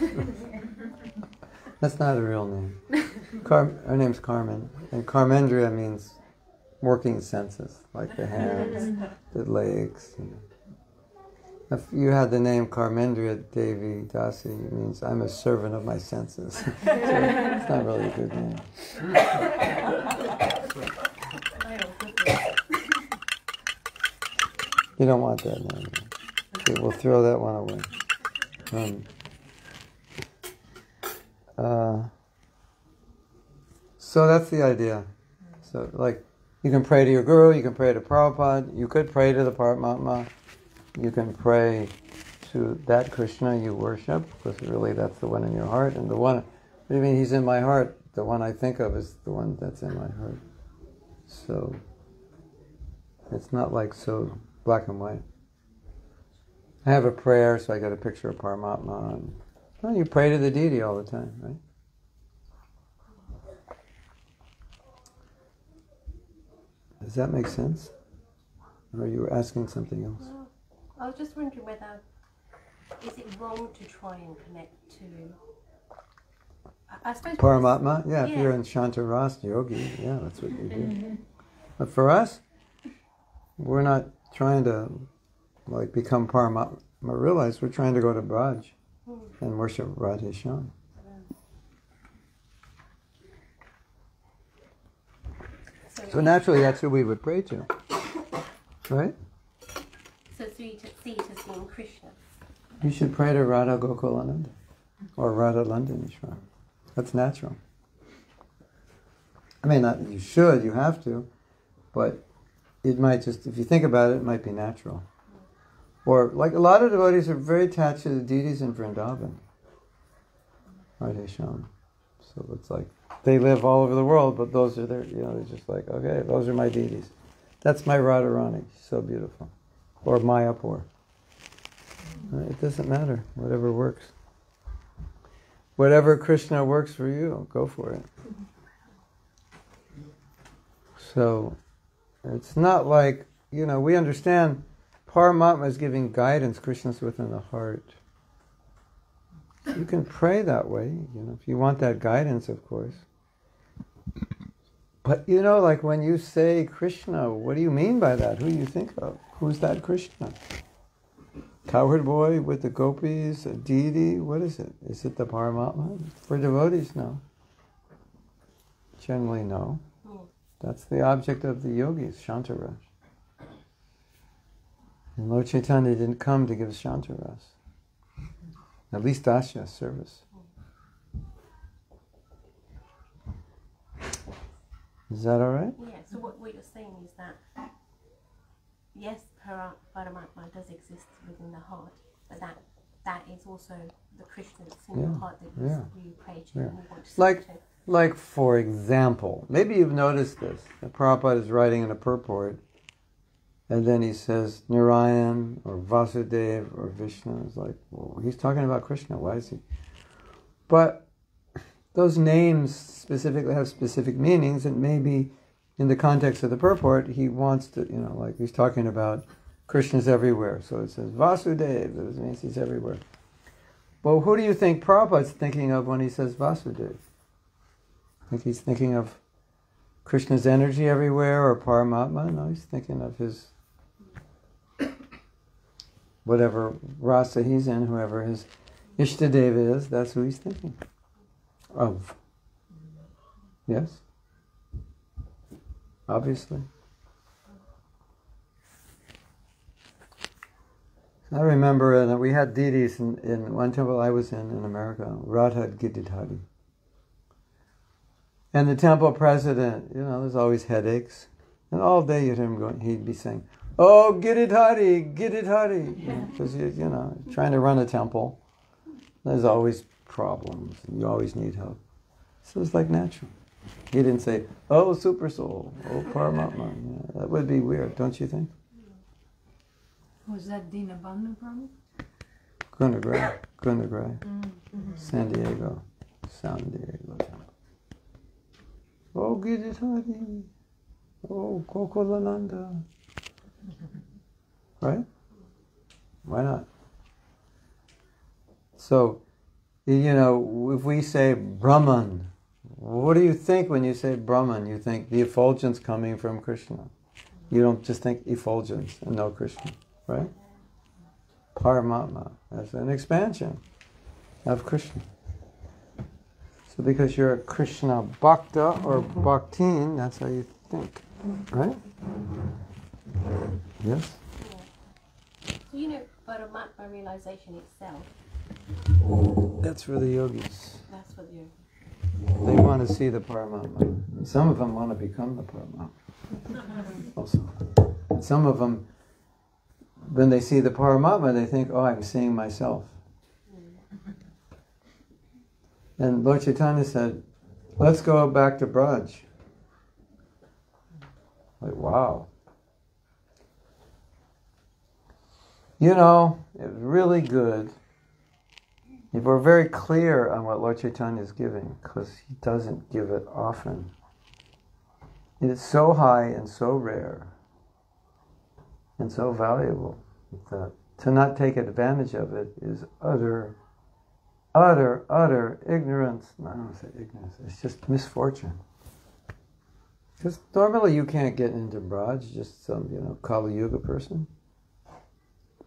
That's not a real name. Car- her name's Carmen, and Karmendriya means working senses, like the hands, the legs. You know. If you had the name Karmendriya Devi Dasi, it means I'm a servant of my senses. so it's not really a good name. You don't want that name. Okay, we'll throw that one away. Um, uh, so that's the idea. So, like, you can pray to your guru, you can pray to Prabhupada, you could pray to the Paramatma, you can pray to that Krishna you worship, because really that's the one in your heart. And the one, what do you mean he's in my heart? The one I think of is the one that's in my heart. So, it's not like so black and white. I have a prayer, so I got a picture of Paramatma. And, well, you pray to the deity all the time, right? Does that make sense? Or you were asking something else? Well, I was just wondering whether is it wrong to try and connect to. I, I suppose. Paramatma? Yeah, if you're in Shantaras yogi, yeah, that's what you do. Mm-hmm. But for us, we're not trying to like become Paramatma realized. We're trying to go to Braj and worship Radhe Shyam. So, naturally, that's who we would pray to, right? so see it, see as being Krishna. You should pray to Radha Gokulananda or Radha Londonishwar. That's natural. I mean, not you should, you have to, but it might just, if you think about it, it might be natural. Or, like a lot of devotees are very attached to the deities in Vrindavan. Radhe Shyam. So it's like, they live all over the world, but those are their, you know, they're just like, okay, those are my deities. That's my Radharani. So beautiful. Or Mayapur. Uh, It doesn't matter. Whatever works. Whatever Krishna works for you, go for it. So it's not like, you know, we understand Paramatma is giving guidance, Krishna's within the heart. You can pray that way, you know, if you want that guidance, of course. But you know, like when you say Krishna, what do you mean by that? Who do you think of? Who's that Krishna? Cowherd boy with the gopis, a deity? What is it? Is it the Paramatma? For devotees, no. Generally, no. Hmm. That's the object of the yogis, Shantaras. And Lord Chaitanya didn't come to give a Shantaras. At least Dasya service. Is that all right? Yeah, so what, what you're saying is that yes, para, Paramatma does exist within the heart, but that that is also the Krishna that's in Yeah, your heart that you, yeah, you pray to yeah. and you want to Like- to. Like, for example, maybe you've noticed this. That Prabhupada is writing in a purport, and then he says Narayan or Vasudev or Vishnu. It's like, well, he's talking about Krishna. Why is he? But those names specifically have specific meanings, and maybe in the context of the purport, he wants to, you know, like he's talking about Krishna's everywhere. So it says Vasudev, that means he's everywhere. Well, who do you think Prabhupada's thinking of when he says Vasudev? I Think he's thinking of Krishna's energy everywhere or Paramatma? No, he's thinking of his whatever rasa he's in, whoever his Ishtadeva is, that's who he's thinking of. Yes? Obviously. I remember uh, that we had deities in, in one temple I was in in America, Radha Giridhari. And the temple president, you know, there's always headaches. And all day you'd hear him going, he'd be saying, Oh, Giridhari, Giridhari. Because, you, you know, trying to run a temple, there's always problems. And you always need help. So it's like natural. He didn't say, Oh, super soul, oh, Paramatma. Yeah, that would be weird, don't you think? Was that Dina Bandhu Prabhu? Gunagrahi, Gunagrahi, mm-hmm. San Diego, San Diego. Oh, Giridhari. Oh, Gokulananda. Right? Why not? So, you know, if we say Brahman, what do you think when you say Brahman? You think the effulgence coming from Krishna. You don't just think effulgence and no Krishna, right? Paramatma as an expansion of Krishna. So because you're a Krishna Bhakta or Bhaktin, that's how you think, right? Yes? So you know, Paramatma realization itself, That's for the yogis. that's what you They want to see the Paramatma. Some of them want to become the Paramatma. Also. Some of them, when they see the Paramatma, they think, oh, I'm seeing myself. And Lord Chaitanya said, let's go back to Braj. Like, wow. You know, it's really good if we're very clear on what Lord Chaitanya is giving, because he doesn't give it often. It is so high and so rare and so valuable that to not take advantage of it is utter, utter, utter ignorance. No, I don't say ignorance, it's just misfortune. Because normally you can't get into Braj, just some, you know, Kali Yuga person.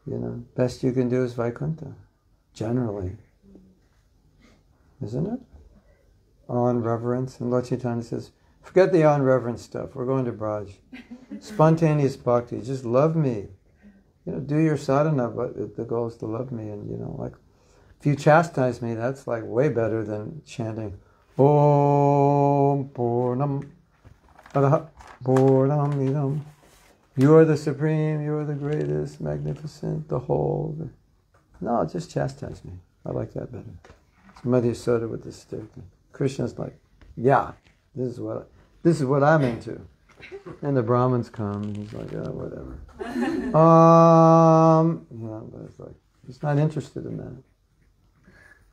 You know, best you can do is Vaikuntha, generally. Isn't it? On reverence. And Lord Chaitanya says, forget the on reverence stuff. We're going to Braj. Spontaneous bhakti. Just love me. You know, do your sadhana, but the goal is to love me. And, you know, like, if you chastise me, that's like way better than chanting, Om Purnam Purnam Idam. You are the supreme, you are the greatest, magnificent, the whole. No, just chastise me. I like that better. Yashoda with the stick. Krishna's like, yeah, this is what this is what I'm into. And the Brahmins come, and he's like, oh, whatever. um, you know, but it's like he's not interested in that,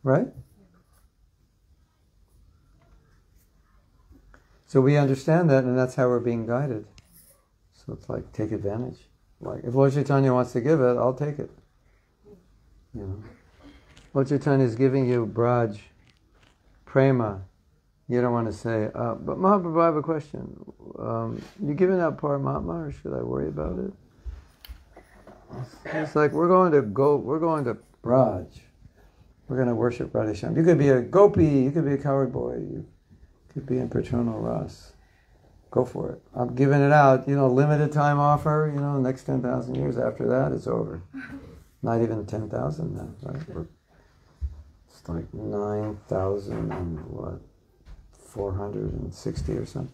right? So we understand that, and that's how we're being guided. So it's like take advantage. Like if Lord Chaitanya wants to give it, I'll take it. You know, Lord Chaitanya is giving you Braj, Prema. You don't want to say, uh, but Mahaprabhu, I have a question. Um, you giving out Paramatma, or should I worry about it? It's like we're going to go. We're going to Braj. We're going to worship Radhesham. You could be a gopi. You could be a coward boy. You could be in paternal ras. Go for it. I'm giving it out, you know, limited time offer, you know, next 10,000 years after that, it's over. Not even 10,000 then, right? We're, it's like 9,000 and what, 460 or something.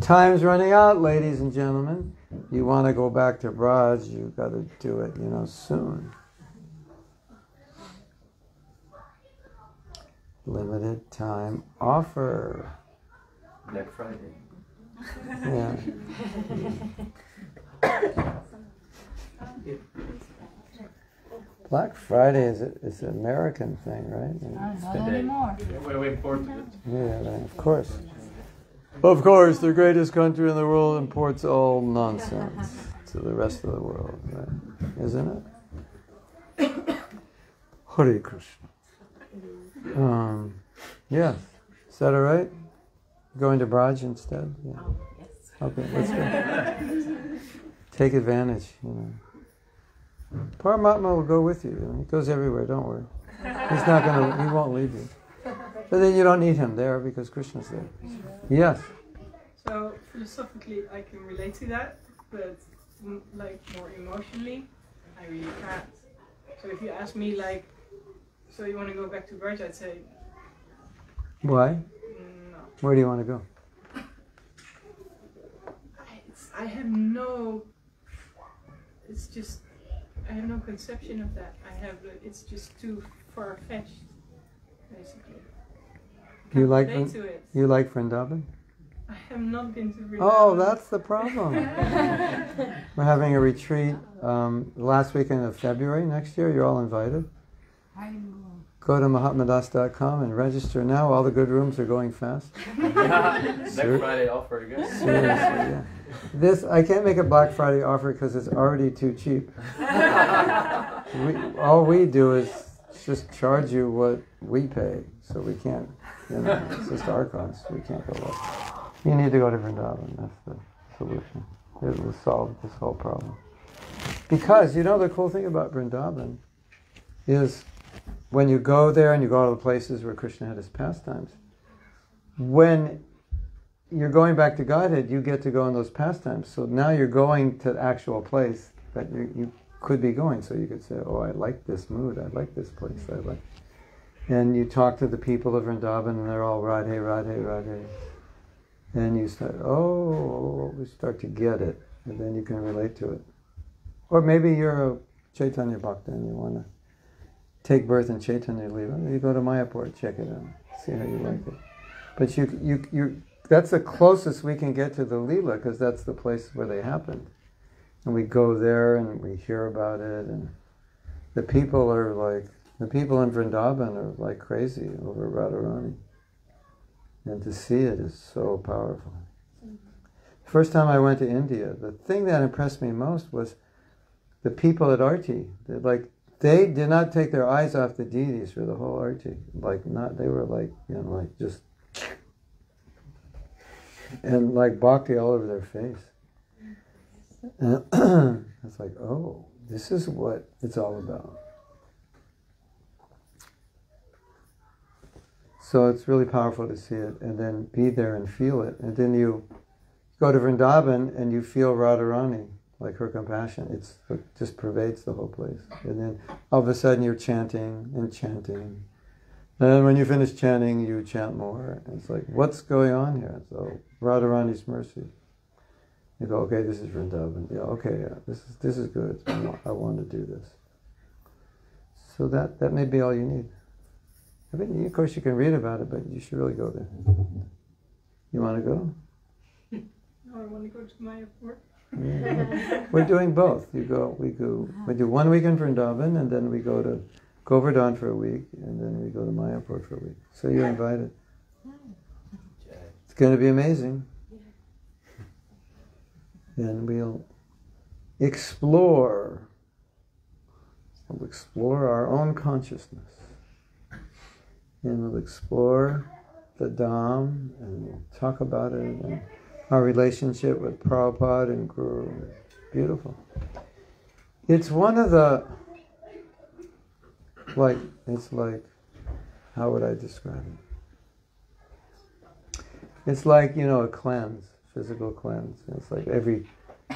Time's running out, ladies and gentlemen. You want to go back to Braj, you got to do it, you know, soon. Limited time offer. Black Friday. Yeah. Black Friday is a, is an American thing, right? Not anymore. We imported it. Yeah, right, of course. Of course, the greatest country in the world imports all nonsense to the rest of the world, right? Isn't it? Hare Krishna. Um, yeah. Is that all right? Going to Braj instead? Yeah. Oh, yes. Okay, let's go. Take advantage, you know. Paramatma will go with you. you know. He goes everywhere, don't worry. He's not gonna he won't leave you. But then you don't need him there because Krishna's there. Yes. So philosophically, I can relate to that, but like more emotionally, I really can't. So if you ask me, like, so you want to go back to Braj, I'd say Why? No. Where do you want to go? I, it's, I have no. It's just I have no conception of that. I have. It's just too far fetched, basically. You like relate Vrin- to it. You like Vrindavan? I have not been to Vrindavan. Oh, that's the problem. We're having a retreat um, last weekend of February next year. You're all invited. Go. To mahatmadas.com and register now. All the good rooms are going fast. Next? Friday offer again. Seriously, yeah. This I can't make a Black Friday offer because it's already too cheap. we, all we do is just charge you what we pay, so we can't. You know, it's just our cost. We can't go up. You need to go to Vrindavan. That's the solution. It will solve this whole problem. Because you know the cool thing about Vrindavan is when you go there and you go to the places where Krishna had his pastimes. When you're going back to Godhead, you get to go in those pastimes. So now you're going to the actual place that you, you could be going. So you could say, "Oh, I like this mood. I like this place. I like." And you talk to the people of Vrindavan, and they're all Radhe, Radhe, Radhe. And you start, oh, we start to get it, and then you can relate to it. Or maybe you're a Chaitanya Bhakta and you want to take birth in Chaitanya Lila. You go to Mayapur, check it out, see how you like it. But you, you, you, that's the closest we can get to the Leela because that's the place where they happened. And we go there and we hear about it, and the people are like, the people in Vrindavan are like crazy over Radharani. And to see it is so powerful. First time I went to India, the thing that impressed me most was the people at Arti. They like they did not take their eyes off the deities for the whole Arti. Like not they were like, you know, like just and like bhakti all over their face. It's like, oh, this is what it's all about. So it's really powerful to see it and then be there and feel it. And then you go to Vrindavan and you feel Radharani, like her compassion. It's, it just pervades the whole place. And then all of a sudden you're chanting and chanting. And then when you finish chanting, you chant more. And it's like, what's going on here? So Radharani's mercy. You go, okay, this is Vrindavan. Yeah, okay, yeah, this is this is good. I want, I want to do this. So that that may be all you need. I mean, of course, you can read about it, but you should really go there. You want to go? No, I want to go to Mayapur. We're doing both. You go, we go, we do one week in Vrindavan, and then we go to Govardhan for a week, and then we go to Mayapur for a week. So you're invited. It's going to be amazing. And we'll explore, we'll explore our own consciousness. And we'll explore the Dham, and we'll talk about it, our relationship with Prabhupada and Guru. Beautiful. It's one of the, like, it's like, how would I describe it? It's like, you know, a cleanse physical cleanse. It's like every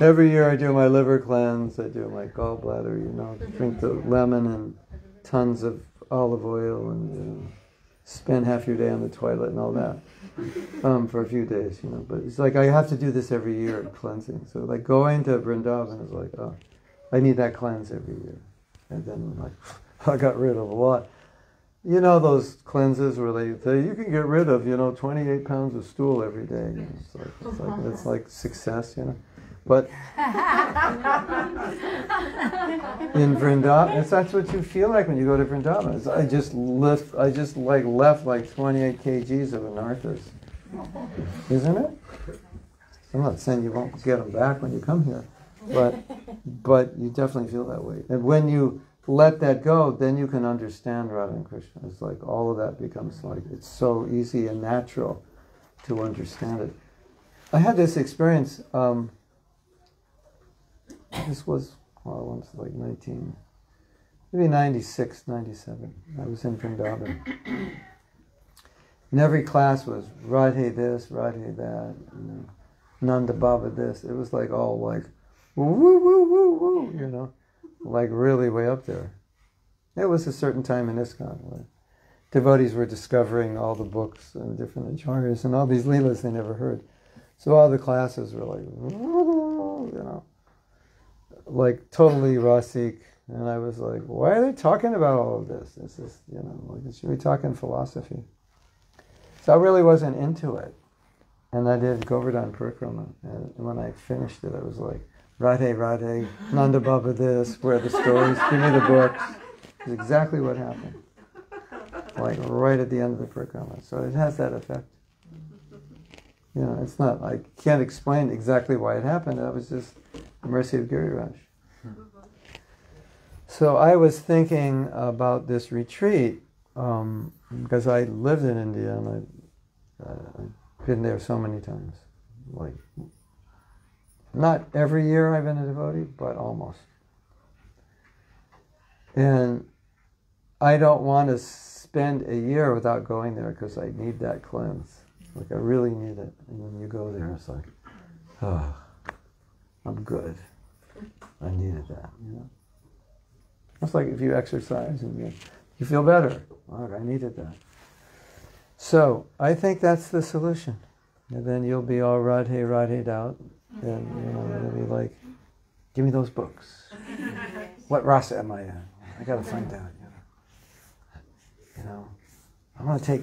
every year I do my liver cleanse, I do my gallbladder, you know, drink the lemon and tons of olive oil and you know, spend half your day on the toilet and all that um, for a few days, you know. But it's like I have to do this every year, cleansing. So like going to Vrindavan is like, oh, I need that cleanse every year. And then like I got rid of a lot. You know those cleanses where they say you can get rid of, you know, 28 pounds of stool every day. You know, it's, like, it's, like, it's like success, you know. But in Vrindavan, it's, that's what you feel like when you go to Vrindavan. I just lift, I just like left like 28 kgs of anarthas, isn't it? I'm not saying you won't get them back when you come here, but but you definitely feel that way. And when you let that go, then you can understand Radha and Krishna. It's like all of that becomes like it's so easy and natural to understand it. I had this experience. Um, this was well, once like 19, maybe 96, 97. I was in Vrindavan. And every class was Radhe this, Radhe that, you know, Nanda Baba this. It was like all like woo woo woo woo woo, you know, like really way up there. It was a certain time in ISKCON where devotees were discovering all the books and different acharyas and all these leelas they never heard. So all the classes were like, you know, like totally Rasik. And I was like, why are they talking about all of this? This is, you know, like, should we talking philosophy? So I really wasn't into it. And I did Govardhan Parikrama. And when I finished it, I was like, Radhe, Radhe, Nanda Baba this, where are the stories, give me the books. It's exactly what happened. Like right at the end of the parikrama. So it has that effect. You know, it's not, I can't explain exactly why it happened. I was just the mercy of Giriraj. So I was thinking about this retreat um, because I lived in India and I, I've been there so many times. Like, not every year I've been a devotee, but almost. And I don't want to spend a year without going there because I need that cleanse. Like, I really need it. And when you go there, it's like, oh, I'm good. I needed that, you know. It's like if you exercise and you, you feel better. I needed that. So I think that's the solution. And then you'll be all radhe radhe out. And you know, you'll be like, give me those books. What rasa am I in? I gotta find out, you know. You know. I wanna take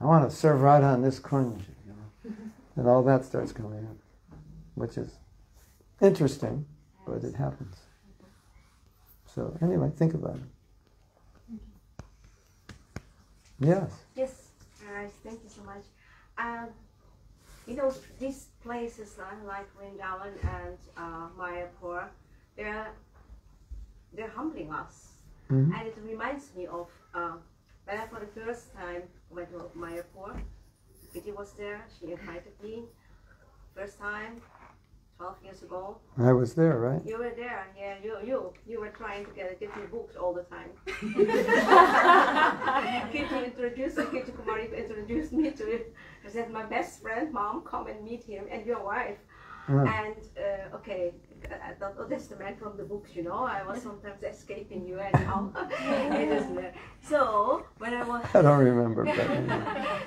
I wanna serve Radha on this kunj, you know. And all that starts coming up. Which is interesting, but it happens. So anyway, think about it. Yes. Yes, uh, thank you so much. Um, you know, these places like Vrindavan and uh, Mayapur, they're they're humbling us, Mhm. and it reminds me of uh, when I for the first time went to Mayapur. Kitty was there. She invited me. First time, twelve years ago. I was there, right? You were there, yeah. You you you were trying to get give me books all the time. Kitty introduced me, Kitty Kumari introduced me to it. She said, "My best friend, mom, come and meet him and your wife." Ah. And uh, okay, I thought, oh, that's the man from the books, you know. I was sometimes escaping you and now it isn't there. So when I was I don't remember, but anyway.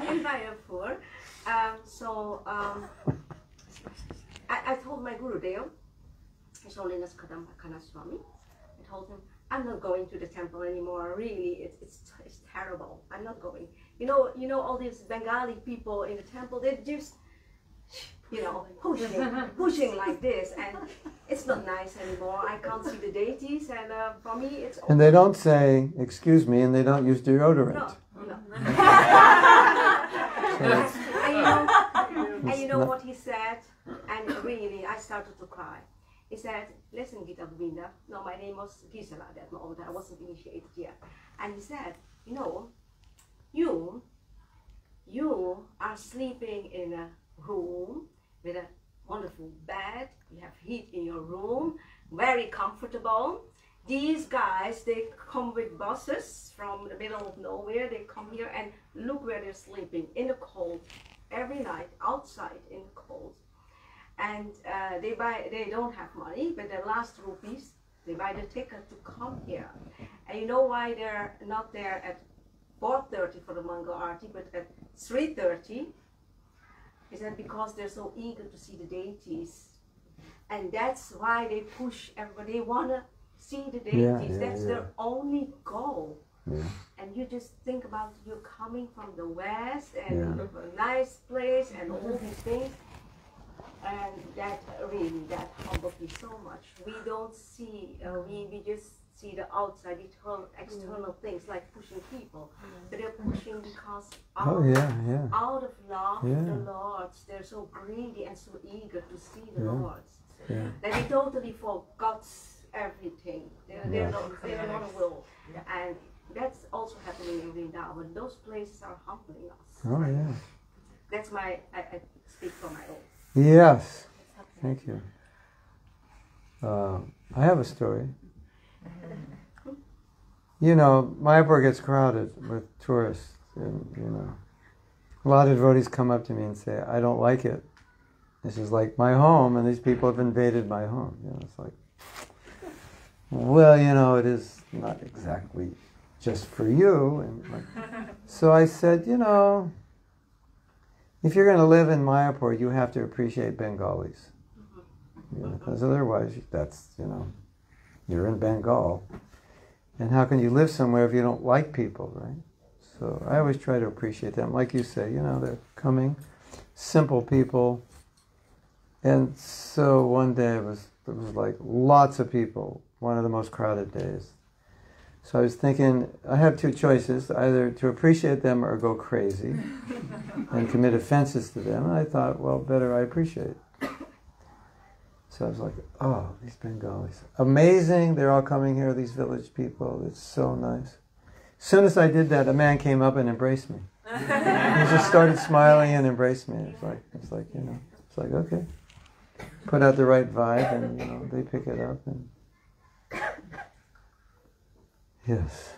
in Mayapur, um, so um, I, I told my Guru Deo, His Holiness Kadamba Kanana Swami, I told him, I'm not going to the temple anymore. Really, it's, it's, it's terrible. I'm not going. You know, you know all these Bengali people in the temple. They just, you know, pushing, pushing like this, and it's not nice anymore. I can't see the deities, and uh, for me, it's And they don't say, excuse me, and they don't use deodorant. no, no. So and you know, and you know what he said? And really, I started to cry. He said, listen, Gita Govinda. No, my name was Gisela at that moment. I wasn't initiated yet. And he said, you know, you, you are sleeping in a room with a wonderful bed. You have heat in your room, very comfortable. These guys, they come with buses from the middle of nowhere. They come here and look where they're sleeping in the cold every night outside in the cold. and uh, they buy. They don't have money, but the last rupees they buy the ticket to come here. And you know why they're not there at 4:30 for the Mangala Arti, but at 3:30? Is that because they're so eager to see the deities, and that's why they push everybody. They wanna see the deities. Yeah, yeah, that's yeah. their only goal. Yeah. And you just think about you coming from the west and Yeah. a nice place and all these things. And that really that humbled me so much. We don't see uh, we, we just see the outside external, external things like pushing people. But they're pushing because Oh, out, yeah, yeah. out of love for Yeah. the Lords. They're so greedy and so eager to see the Yeah. Lords. Yeah. That they totally forgot everything. They're, they're, not, they're not a will. And that's also happening in Vrindavan. Those places are humbling us. Oh, yeah. That's my, I, I speak for my own. Yes. Thank you. Uh, I have a story. You know, Mayapur gets crowded with tourists, and you know, a lot of devotees come up to me and say, "I don't like it. This is like my home, and these people have invaded my home." You know, it's like, well, you know, it is not exactly just for you, and like, so I said, you know, if you're going to live in Mayapur, you have to appreciate Bengalis. Because otherwise, that's, you know, you're in Bengal. And how can you live somewhere if you don't like people, right? So I always try to appreciate them. Like you say, you know, they're coming, simple people. And so one day it was, it was like lots of people, one of the most crowded days. So I was thinking, I have two choices either to appreciate them or go crazy and commit offenses to them. And I thought, well, better I appreciate. So I was like, oh, these Bengalis. Amazing. They're all coming here, these village people. It's so nice. As soon as I did that, a man came up and embraced me. he just started smiling and embraced me. It's like, it's like, you know, it's like, okay. Put out the right vibe and, you know, they pick it up. And Yes.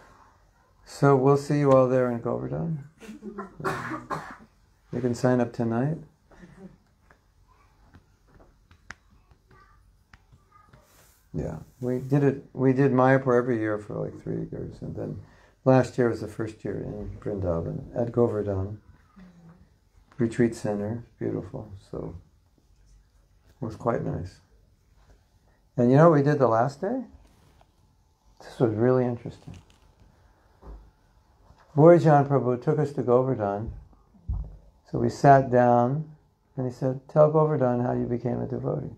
So we'll see you all there in Govardhan. You can sign up tonight. Yeah, we did it. We did Mayapur every year for like three years, and then last year was the first year in Vrindavan at Govardhan retreat center. Beautiful. So it was quite nice. And you know what we did the last day? This was really interesting. Borijan Prabhu took us to Govardhan. So we sat down and he said, Tell Govardhan how you became a devotee.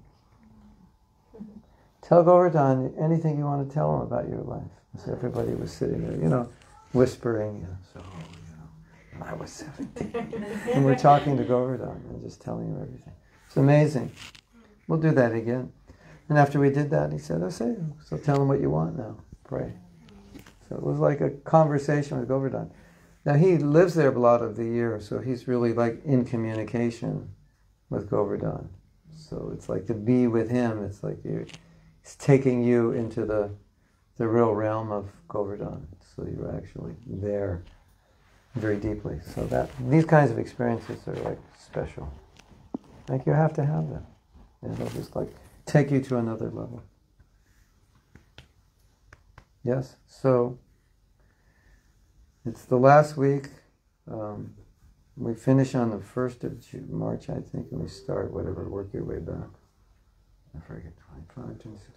Tell Govardhan anything you want to tell him about your life. So everybody was sitting there, you know, whispering, so, you know, I was 17. and we're talking to Govardhan and just telling him everything. It's amazing. We'll do that again. And after we did that, he said, I say, so tell him what you want now. Pray. So it was like a conversation with Govardhan. Now he lives there a lot of the year, so he's really like in communication with Govardhan. So it's like to be with him, it's like you he's taking you into the the real realm of Govardhan. So you're actually there very deeply. So that these kinds of experiences are like special. Like you have to have them. And they'll just like take you to another level. Yes, so it's the last week. Um, we finish on the 1st of Ju- March, I think, and we start whatever, work your way back. I forget, 25, 26,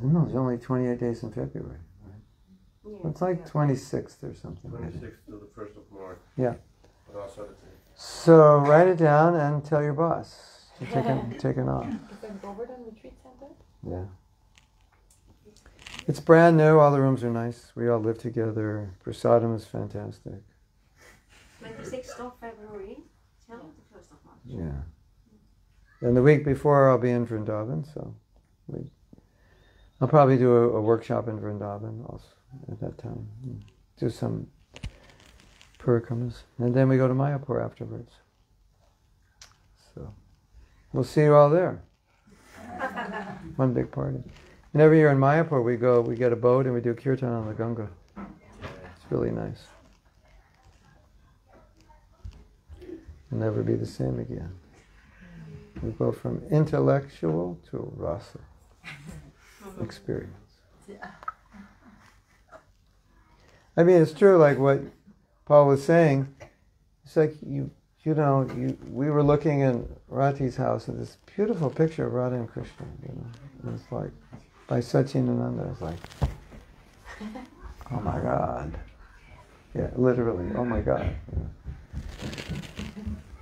27. No, it's only 28 days in February. Right? Yeah, It's like yeah. 26th or something. 26th to the 1st of March. Yeah. But also the So write it down and tell your boss to take, an, take an off. Is that Govardhan Retreat Center? Yeah. It's brand new. All the rooms are nice. We all live together. Prasadam is fantastic. 26th of February till the 1st of March. Yeah. And the week before, I'll be in Vrindavan, so we, I'll probably do a, a workshop in Vrindavan also at that time. Do some parikramas. And then we go to Mayapur afterwards. So we'll see you all there. One big party. And every year in Mayapur, we go, we get a boat and we do kirtan on the Ganga. It's really nice. It'll never be the same again. We go from intellectual to rasa experience. I mean, it's true, like what Paul was saying. It's like you, you know, you. We were looking in Rati's house at this beautiful picture of Radha and Krishna. You know, and it's like by Sachinananda. It's like, oh my God. Yeah, literally, oh my God.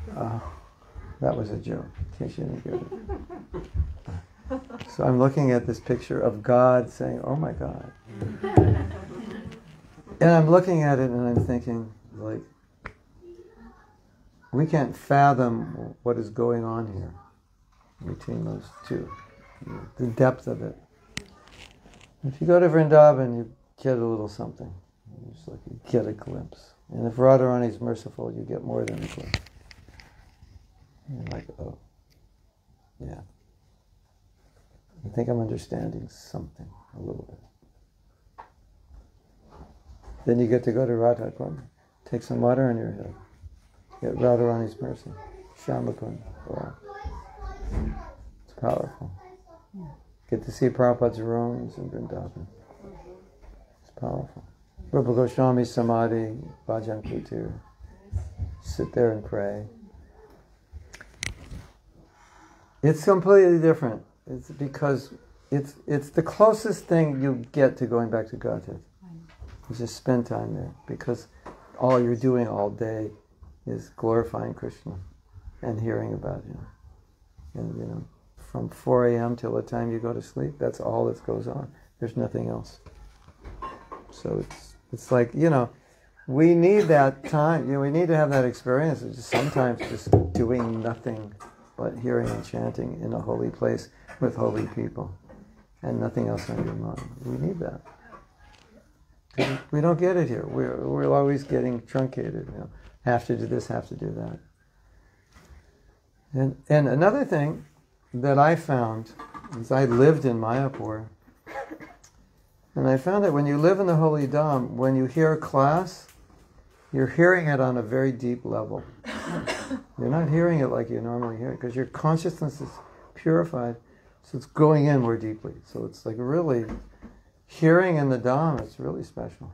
Yeah. Uh, that was a joke. So I'm looking at this picture of God saying, "Oh my God." And I'm looking at it and I'm thinking, like, we can't fathom what is going on here between those two, the depth of it. If you go to Vrindavan, you get a little something. It's like you get a glimpse. And if Radharani is merciful, you get more than a glimpse. You're like, oh, yeah. I think I'm understanding something a little bit. Then you get to go to Radha Kund. Take some water on your head. Get Radharani's mercy. Shamakund. Wow. It's powerful. Get to see Prabhupada's ruins in Vrindavan. Mm-hmm. It's powerful. Rupa Goswami Samadhi, Bhajan Kutir. Sit there and pray. It's completely different. It's because it's it's the closest thing you get to going back to Godhead. You just spend time there because all you're doing all day is glorifying Krishna and hearing about Him. And you know, from 4 a.m. till the time you go to sleep, that's all that goes on. There's nothing else. So it's it's like you know, we need that time. You know, we need to have that experience of just sometimes just doing nothing but hearing and chanting in a holy place with holy people, and nothing else on your mind. We need that. We don't get it here. We're, we're always getting truncated. You know, have to do this, have to do that. And, and another thing that I found is I lived in Mayapur. And I found that when you live in the Holy Dham, when you hear a class, you're hearing it on a very deep level. you're not hearing it like you normally hear it because your consciousness is purified, so it's going in more deeply. So it's like really hearing in the Dham it's really special.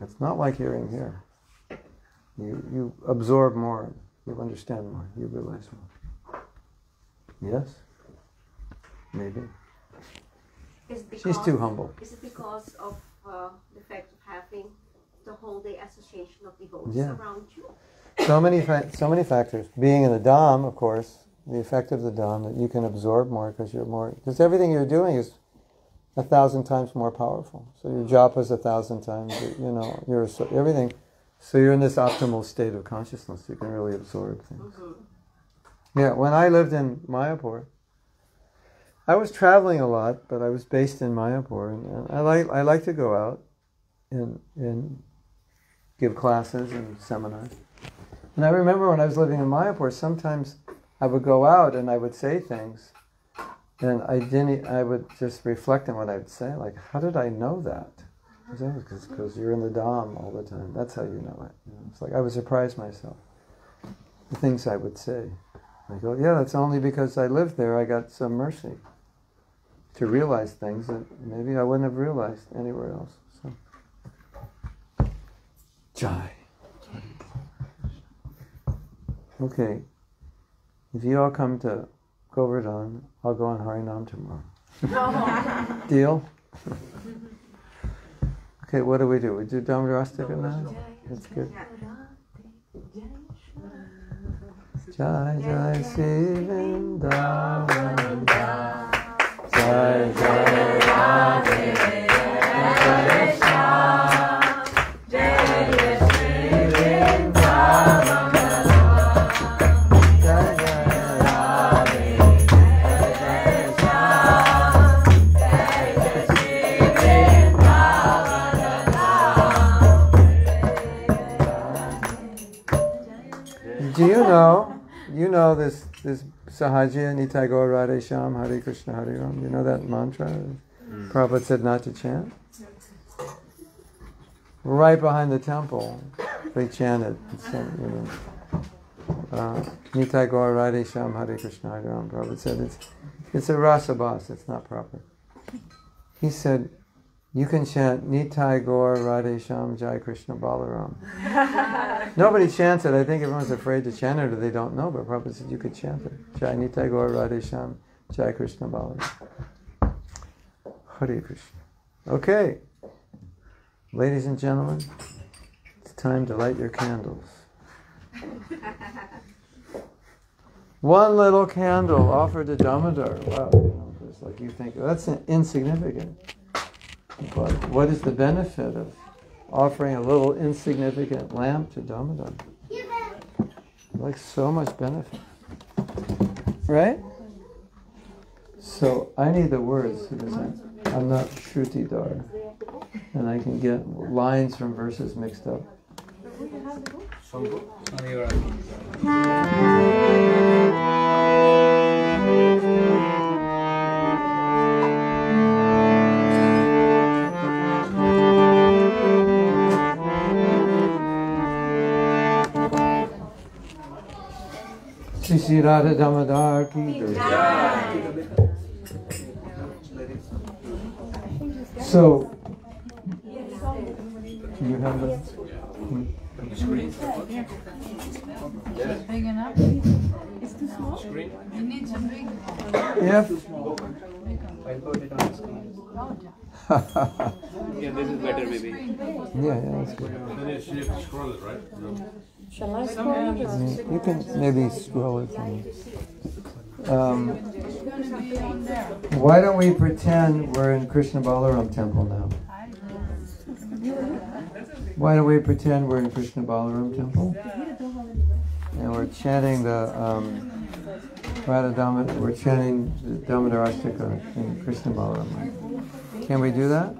It's not like hearing here. You, you absorb more, you understand more, you realize more. Yes? Maybe. Is it She's too humble. Is it because of uh, the fact of having the whole day association of devotees Yeah. around you? So many, fa- so many factors. Being in the Dham, of course, the effect of the Dham that you can absorb more because you're more because everything you're doing is a thousand times more powerful. So your japa is a thousand times. You know, your so everything. So you're in this optimal state of consciousness. You can really absorb things. Yeah, when I lived in Mayapur, I was traveling a lot, but I was based in Mayapur, and, and I like I like to go out and and give classes and seminars. And I remember when I was living in Mayapur, sometimes I would go out and I would say things, and I didn't. I would just reflect on what I would say, like, how did I know that? Because you're in the Dham all the time. That's how you know it. It's like I was surprised myself. The things I would say. I go, yeah, that's only because I lived there. I got some mercy to realize things that maybe I wouldn't have realized anywhere else. So, Jai. Okay. If you all come to Govardhan, I'll go on Harinam tomorrow. Deal? okay, what do we do? We do Damodarashtakam now? That's good. Jai Jai Sri Vrindavan Do you know, you know this this Sahaja Nitai Gaur Radhe Sham Hare Krishna Hare Ram. You know that mantra? Prabhupada said not to chant. Right behind the temple, they chanted. sang, you know. uh, Nitai Gaur Radhe Sham Hare Krishna Hare Ram. Prabhupada said it's, it's a rasabhasa, it's not proper. He said, you can chant Nitai Gaur Radhe Sham Jai Krishna Balaram. Nobody chants it. I think everyone's afraid to chant it or they don't know, but Prabhupada said you could chant it. Jai Nitai Gaur Radhe Sham Jai Krishna Balaram. Hare Krishna. Okay. Ladies and gentlemen, it's time to light your candles. One little candle offered to Damodar. Wow, you know, it's like you think that's insignificant. But what is the benefit of offering a little insignificant lamp to Damodar? Like so much benefit. Right? So I need the words because I'm, I'm not Shruti-dhar. And I can get lines from verses mixed up. Radha Damodar ki jai. So, do you have the? hmm? Big enough? It's too small? You need some big one. I'll put it on the screen. Yeah, this is better maybe. Yeah, yeah, that's good. Then you have to scroll it, right? No. Shall I scroll it? Yeah, You can maybe scroll it for me. Um, It's gonna be on there. why don't we pretend we're in Krishna Balaram temple now? Why don't we pretend we're in Krishna Balaram temple? And we're chanting the um, Radha Damodar, we're chanting the Damodar Ashtaka in Krishna Balaram. Can we do that?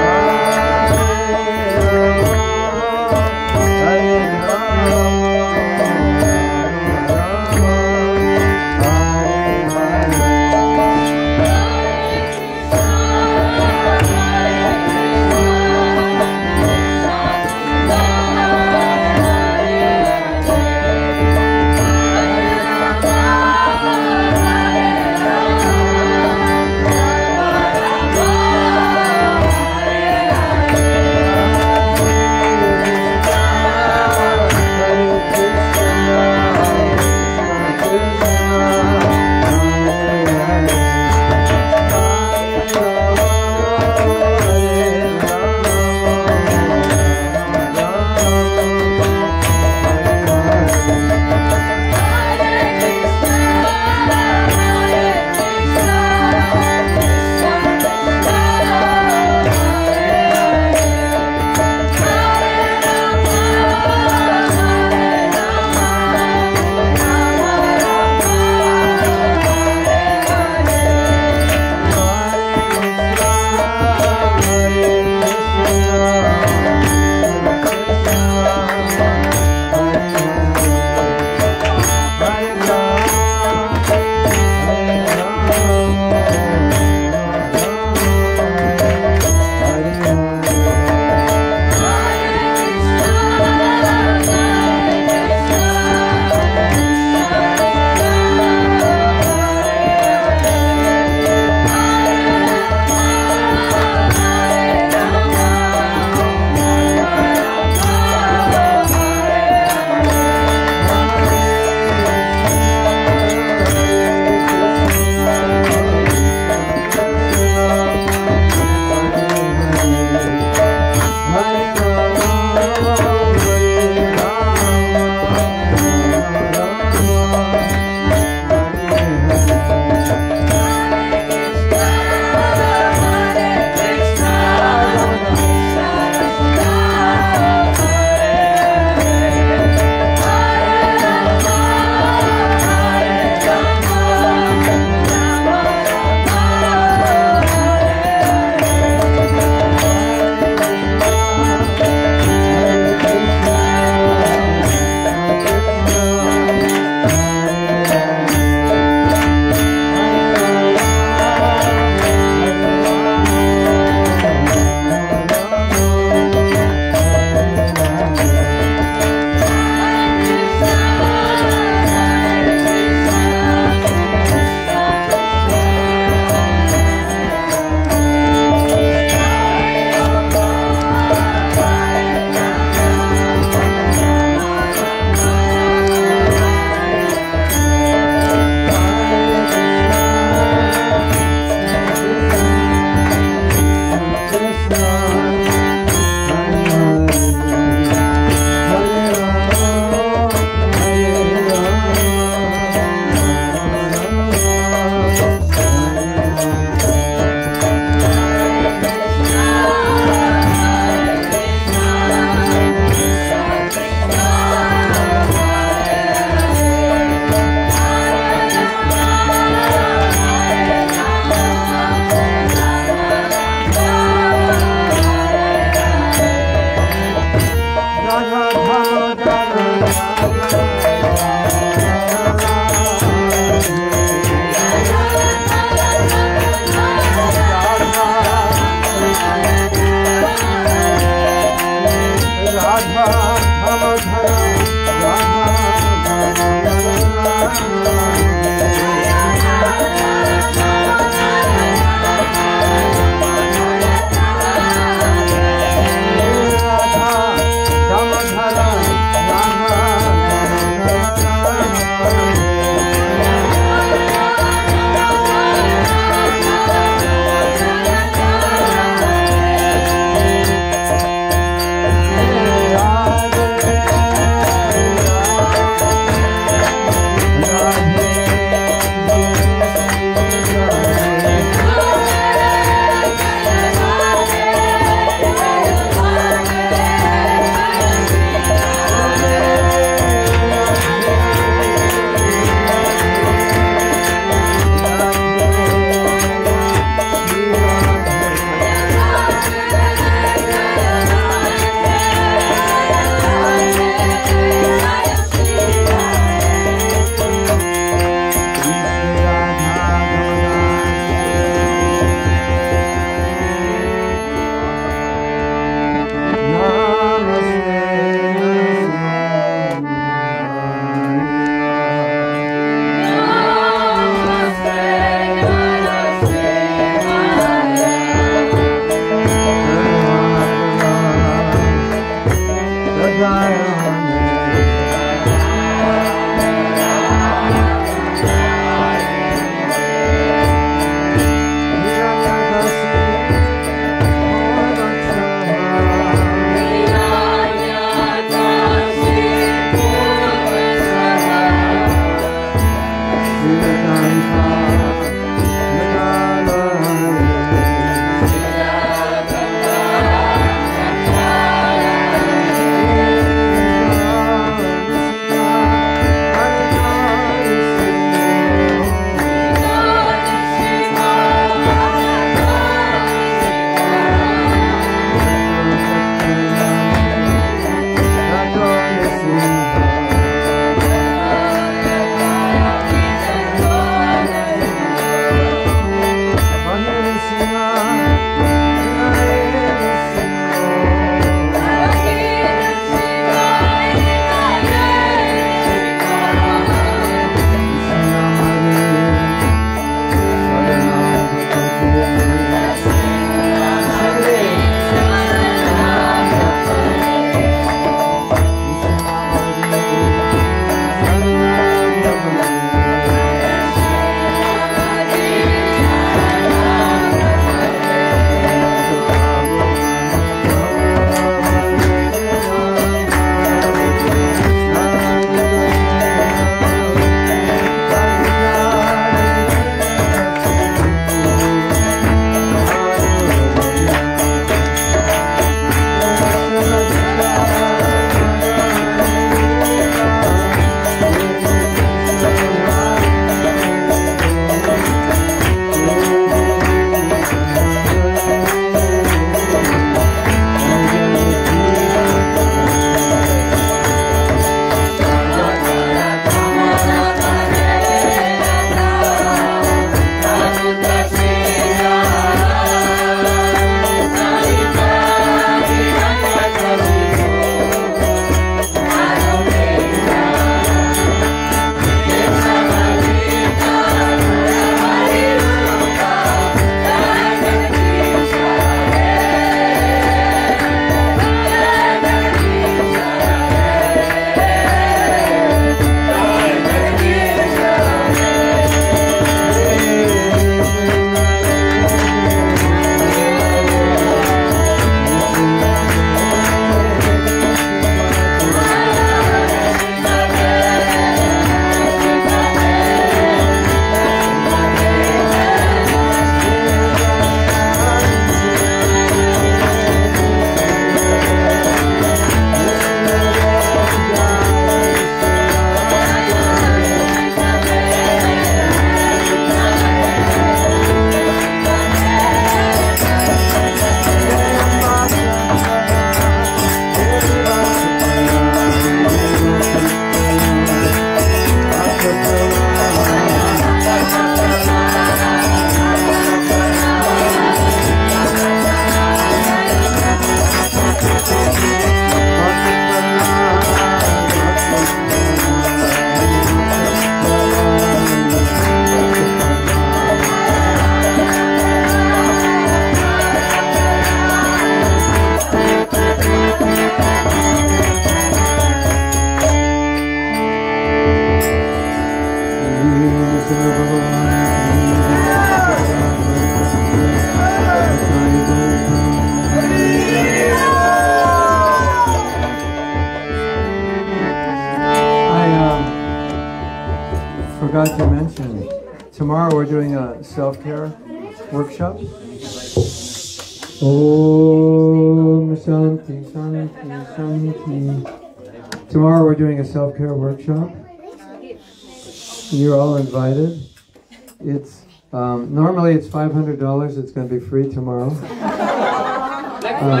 It's going to be free tomorrow. Um,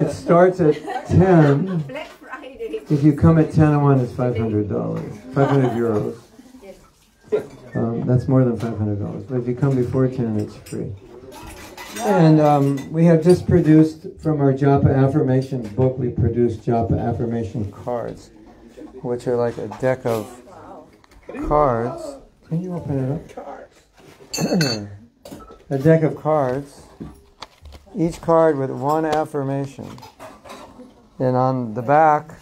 it starts at ten. Black Friday. If you come at ten and one, it's five hundred dollars, five hundred euros. Um, that's more than five hundred dollars. But if you come before ten, it's free. And um, we have just produced from our Japa affirmation book. We produced Japa affirmation cards, which are like a deck of cards. Can you open it up? a deck of cards. Each card with one affirmation. And on the back,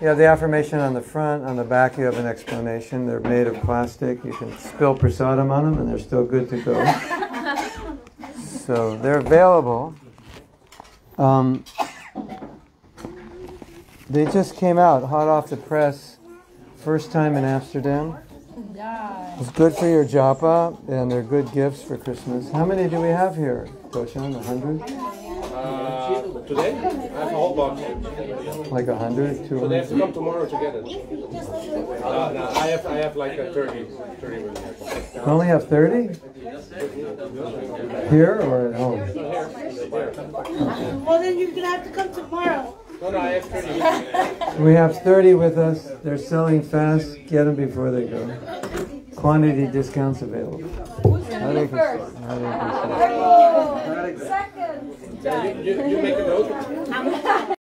you have the affirmation on the front. On the back, you have an explanation. They're made of plastic. You can spill prasadam on them, and they're still good to go. So they're available. Um, they just came out, hot off the press, first time in Amsterdam. It's good for your japa, and they're good gifts for Christmas. How many do we have here, Goshan? A hundred? Uh, today, I have a whole box. Like a hundred, two So they have to come tomorrow to get it. Uh, no, I have, I have like a 30, 30. You only have thirty? Here or at home? Well, then you're gonna have to come tomorrow. No, no, I have 30. We have 30 with us. They're selling fast. Get them before they go. Quantity discounts available. Hare Krishna. Hare Krishna. Second. You, you, you make a note.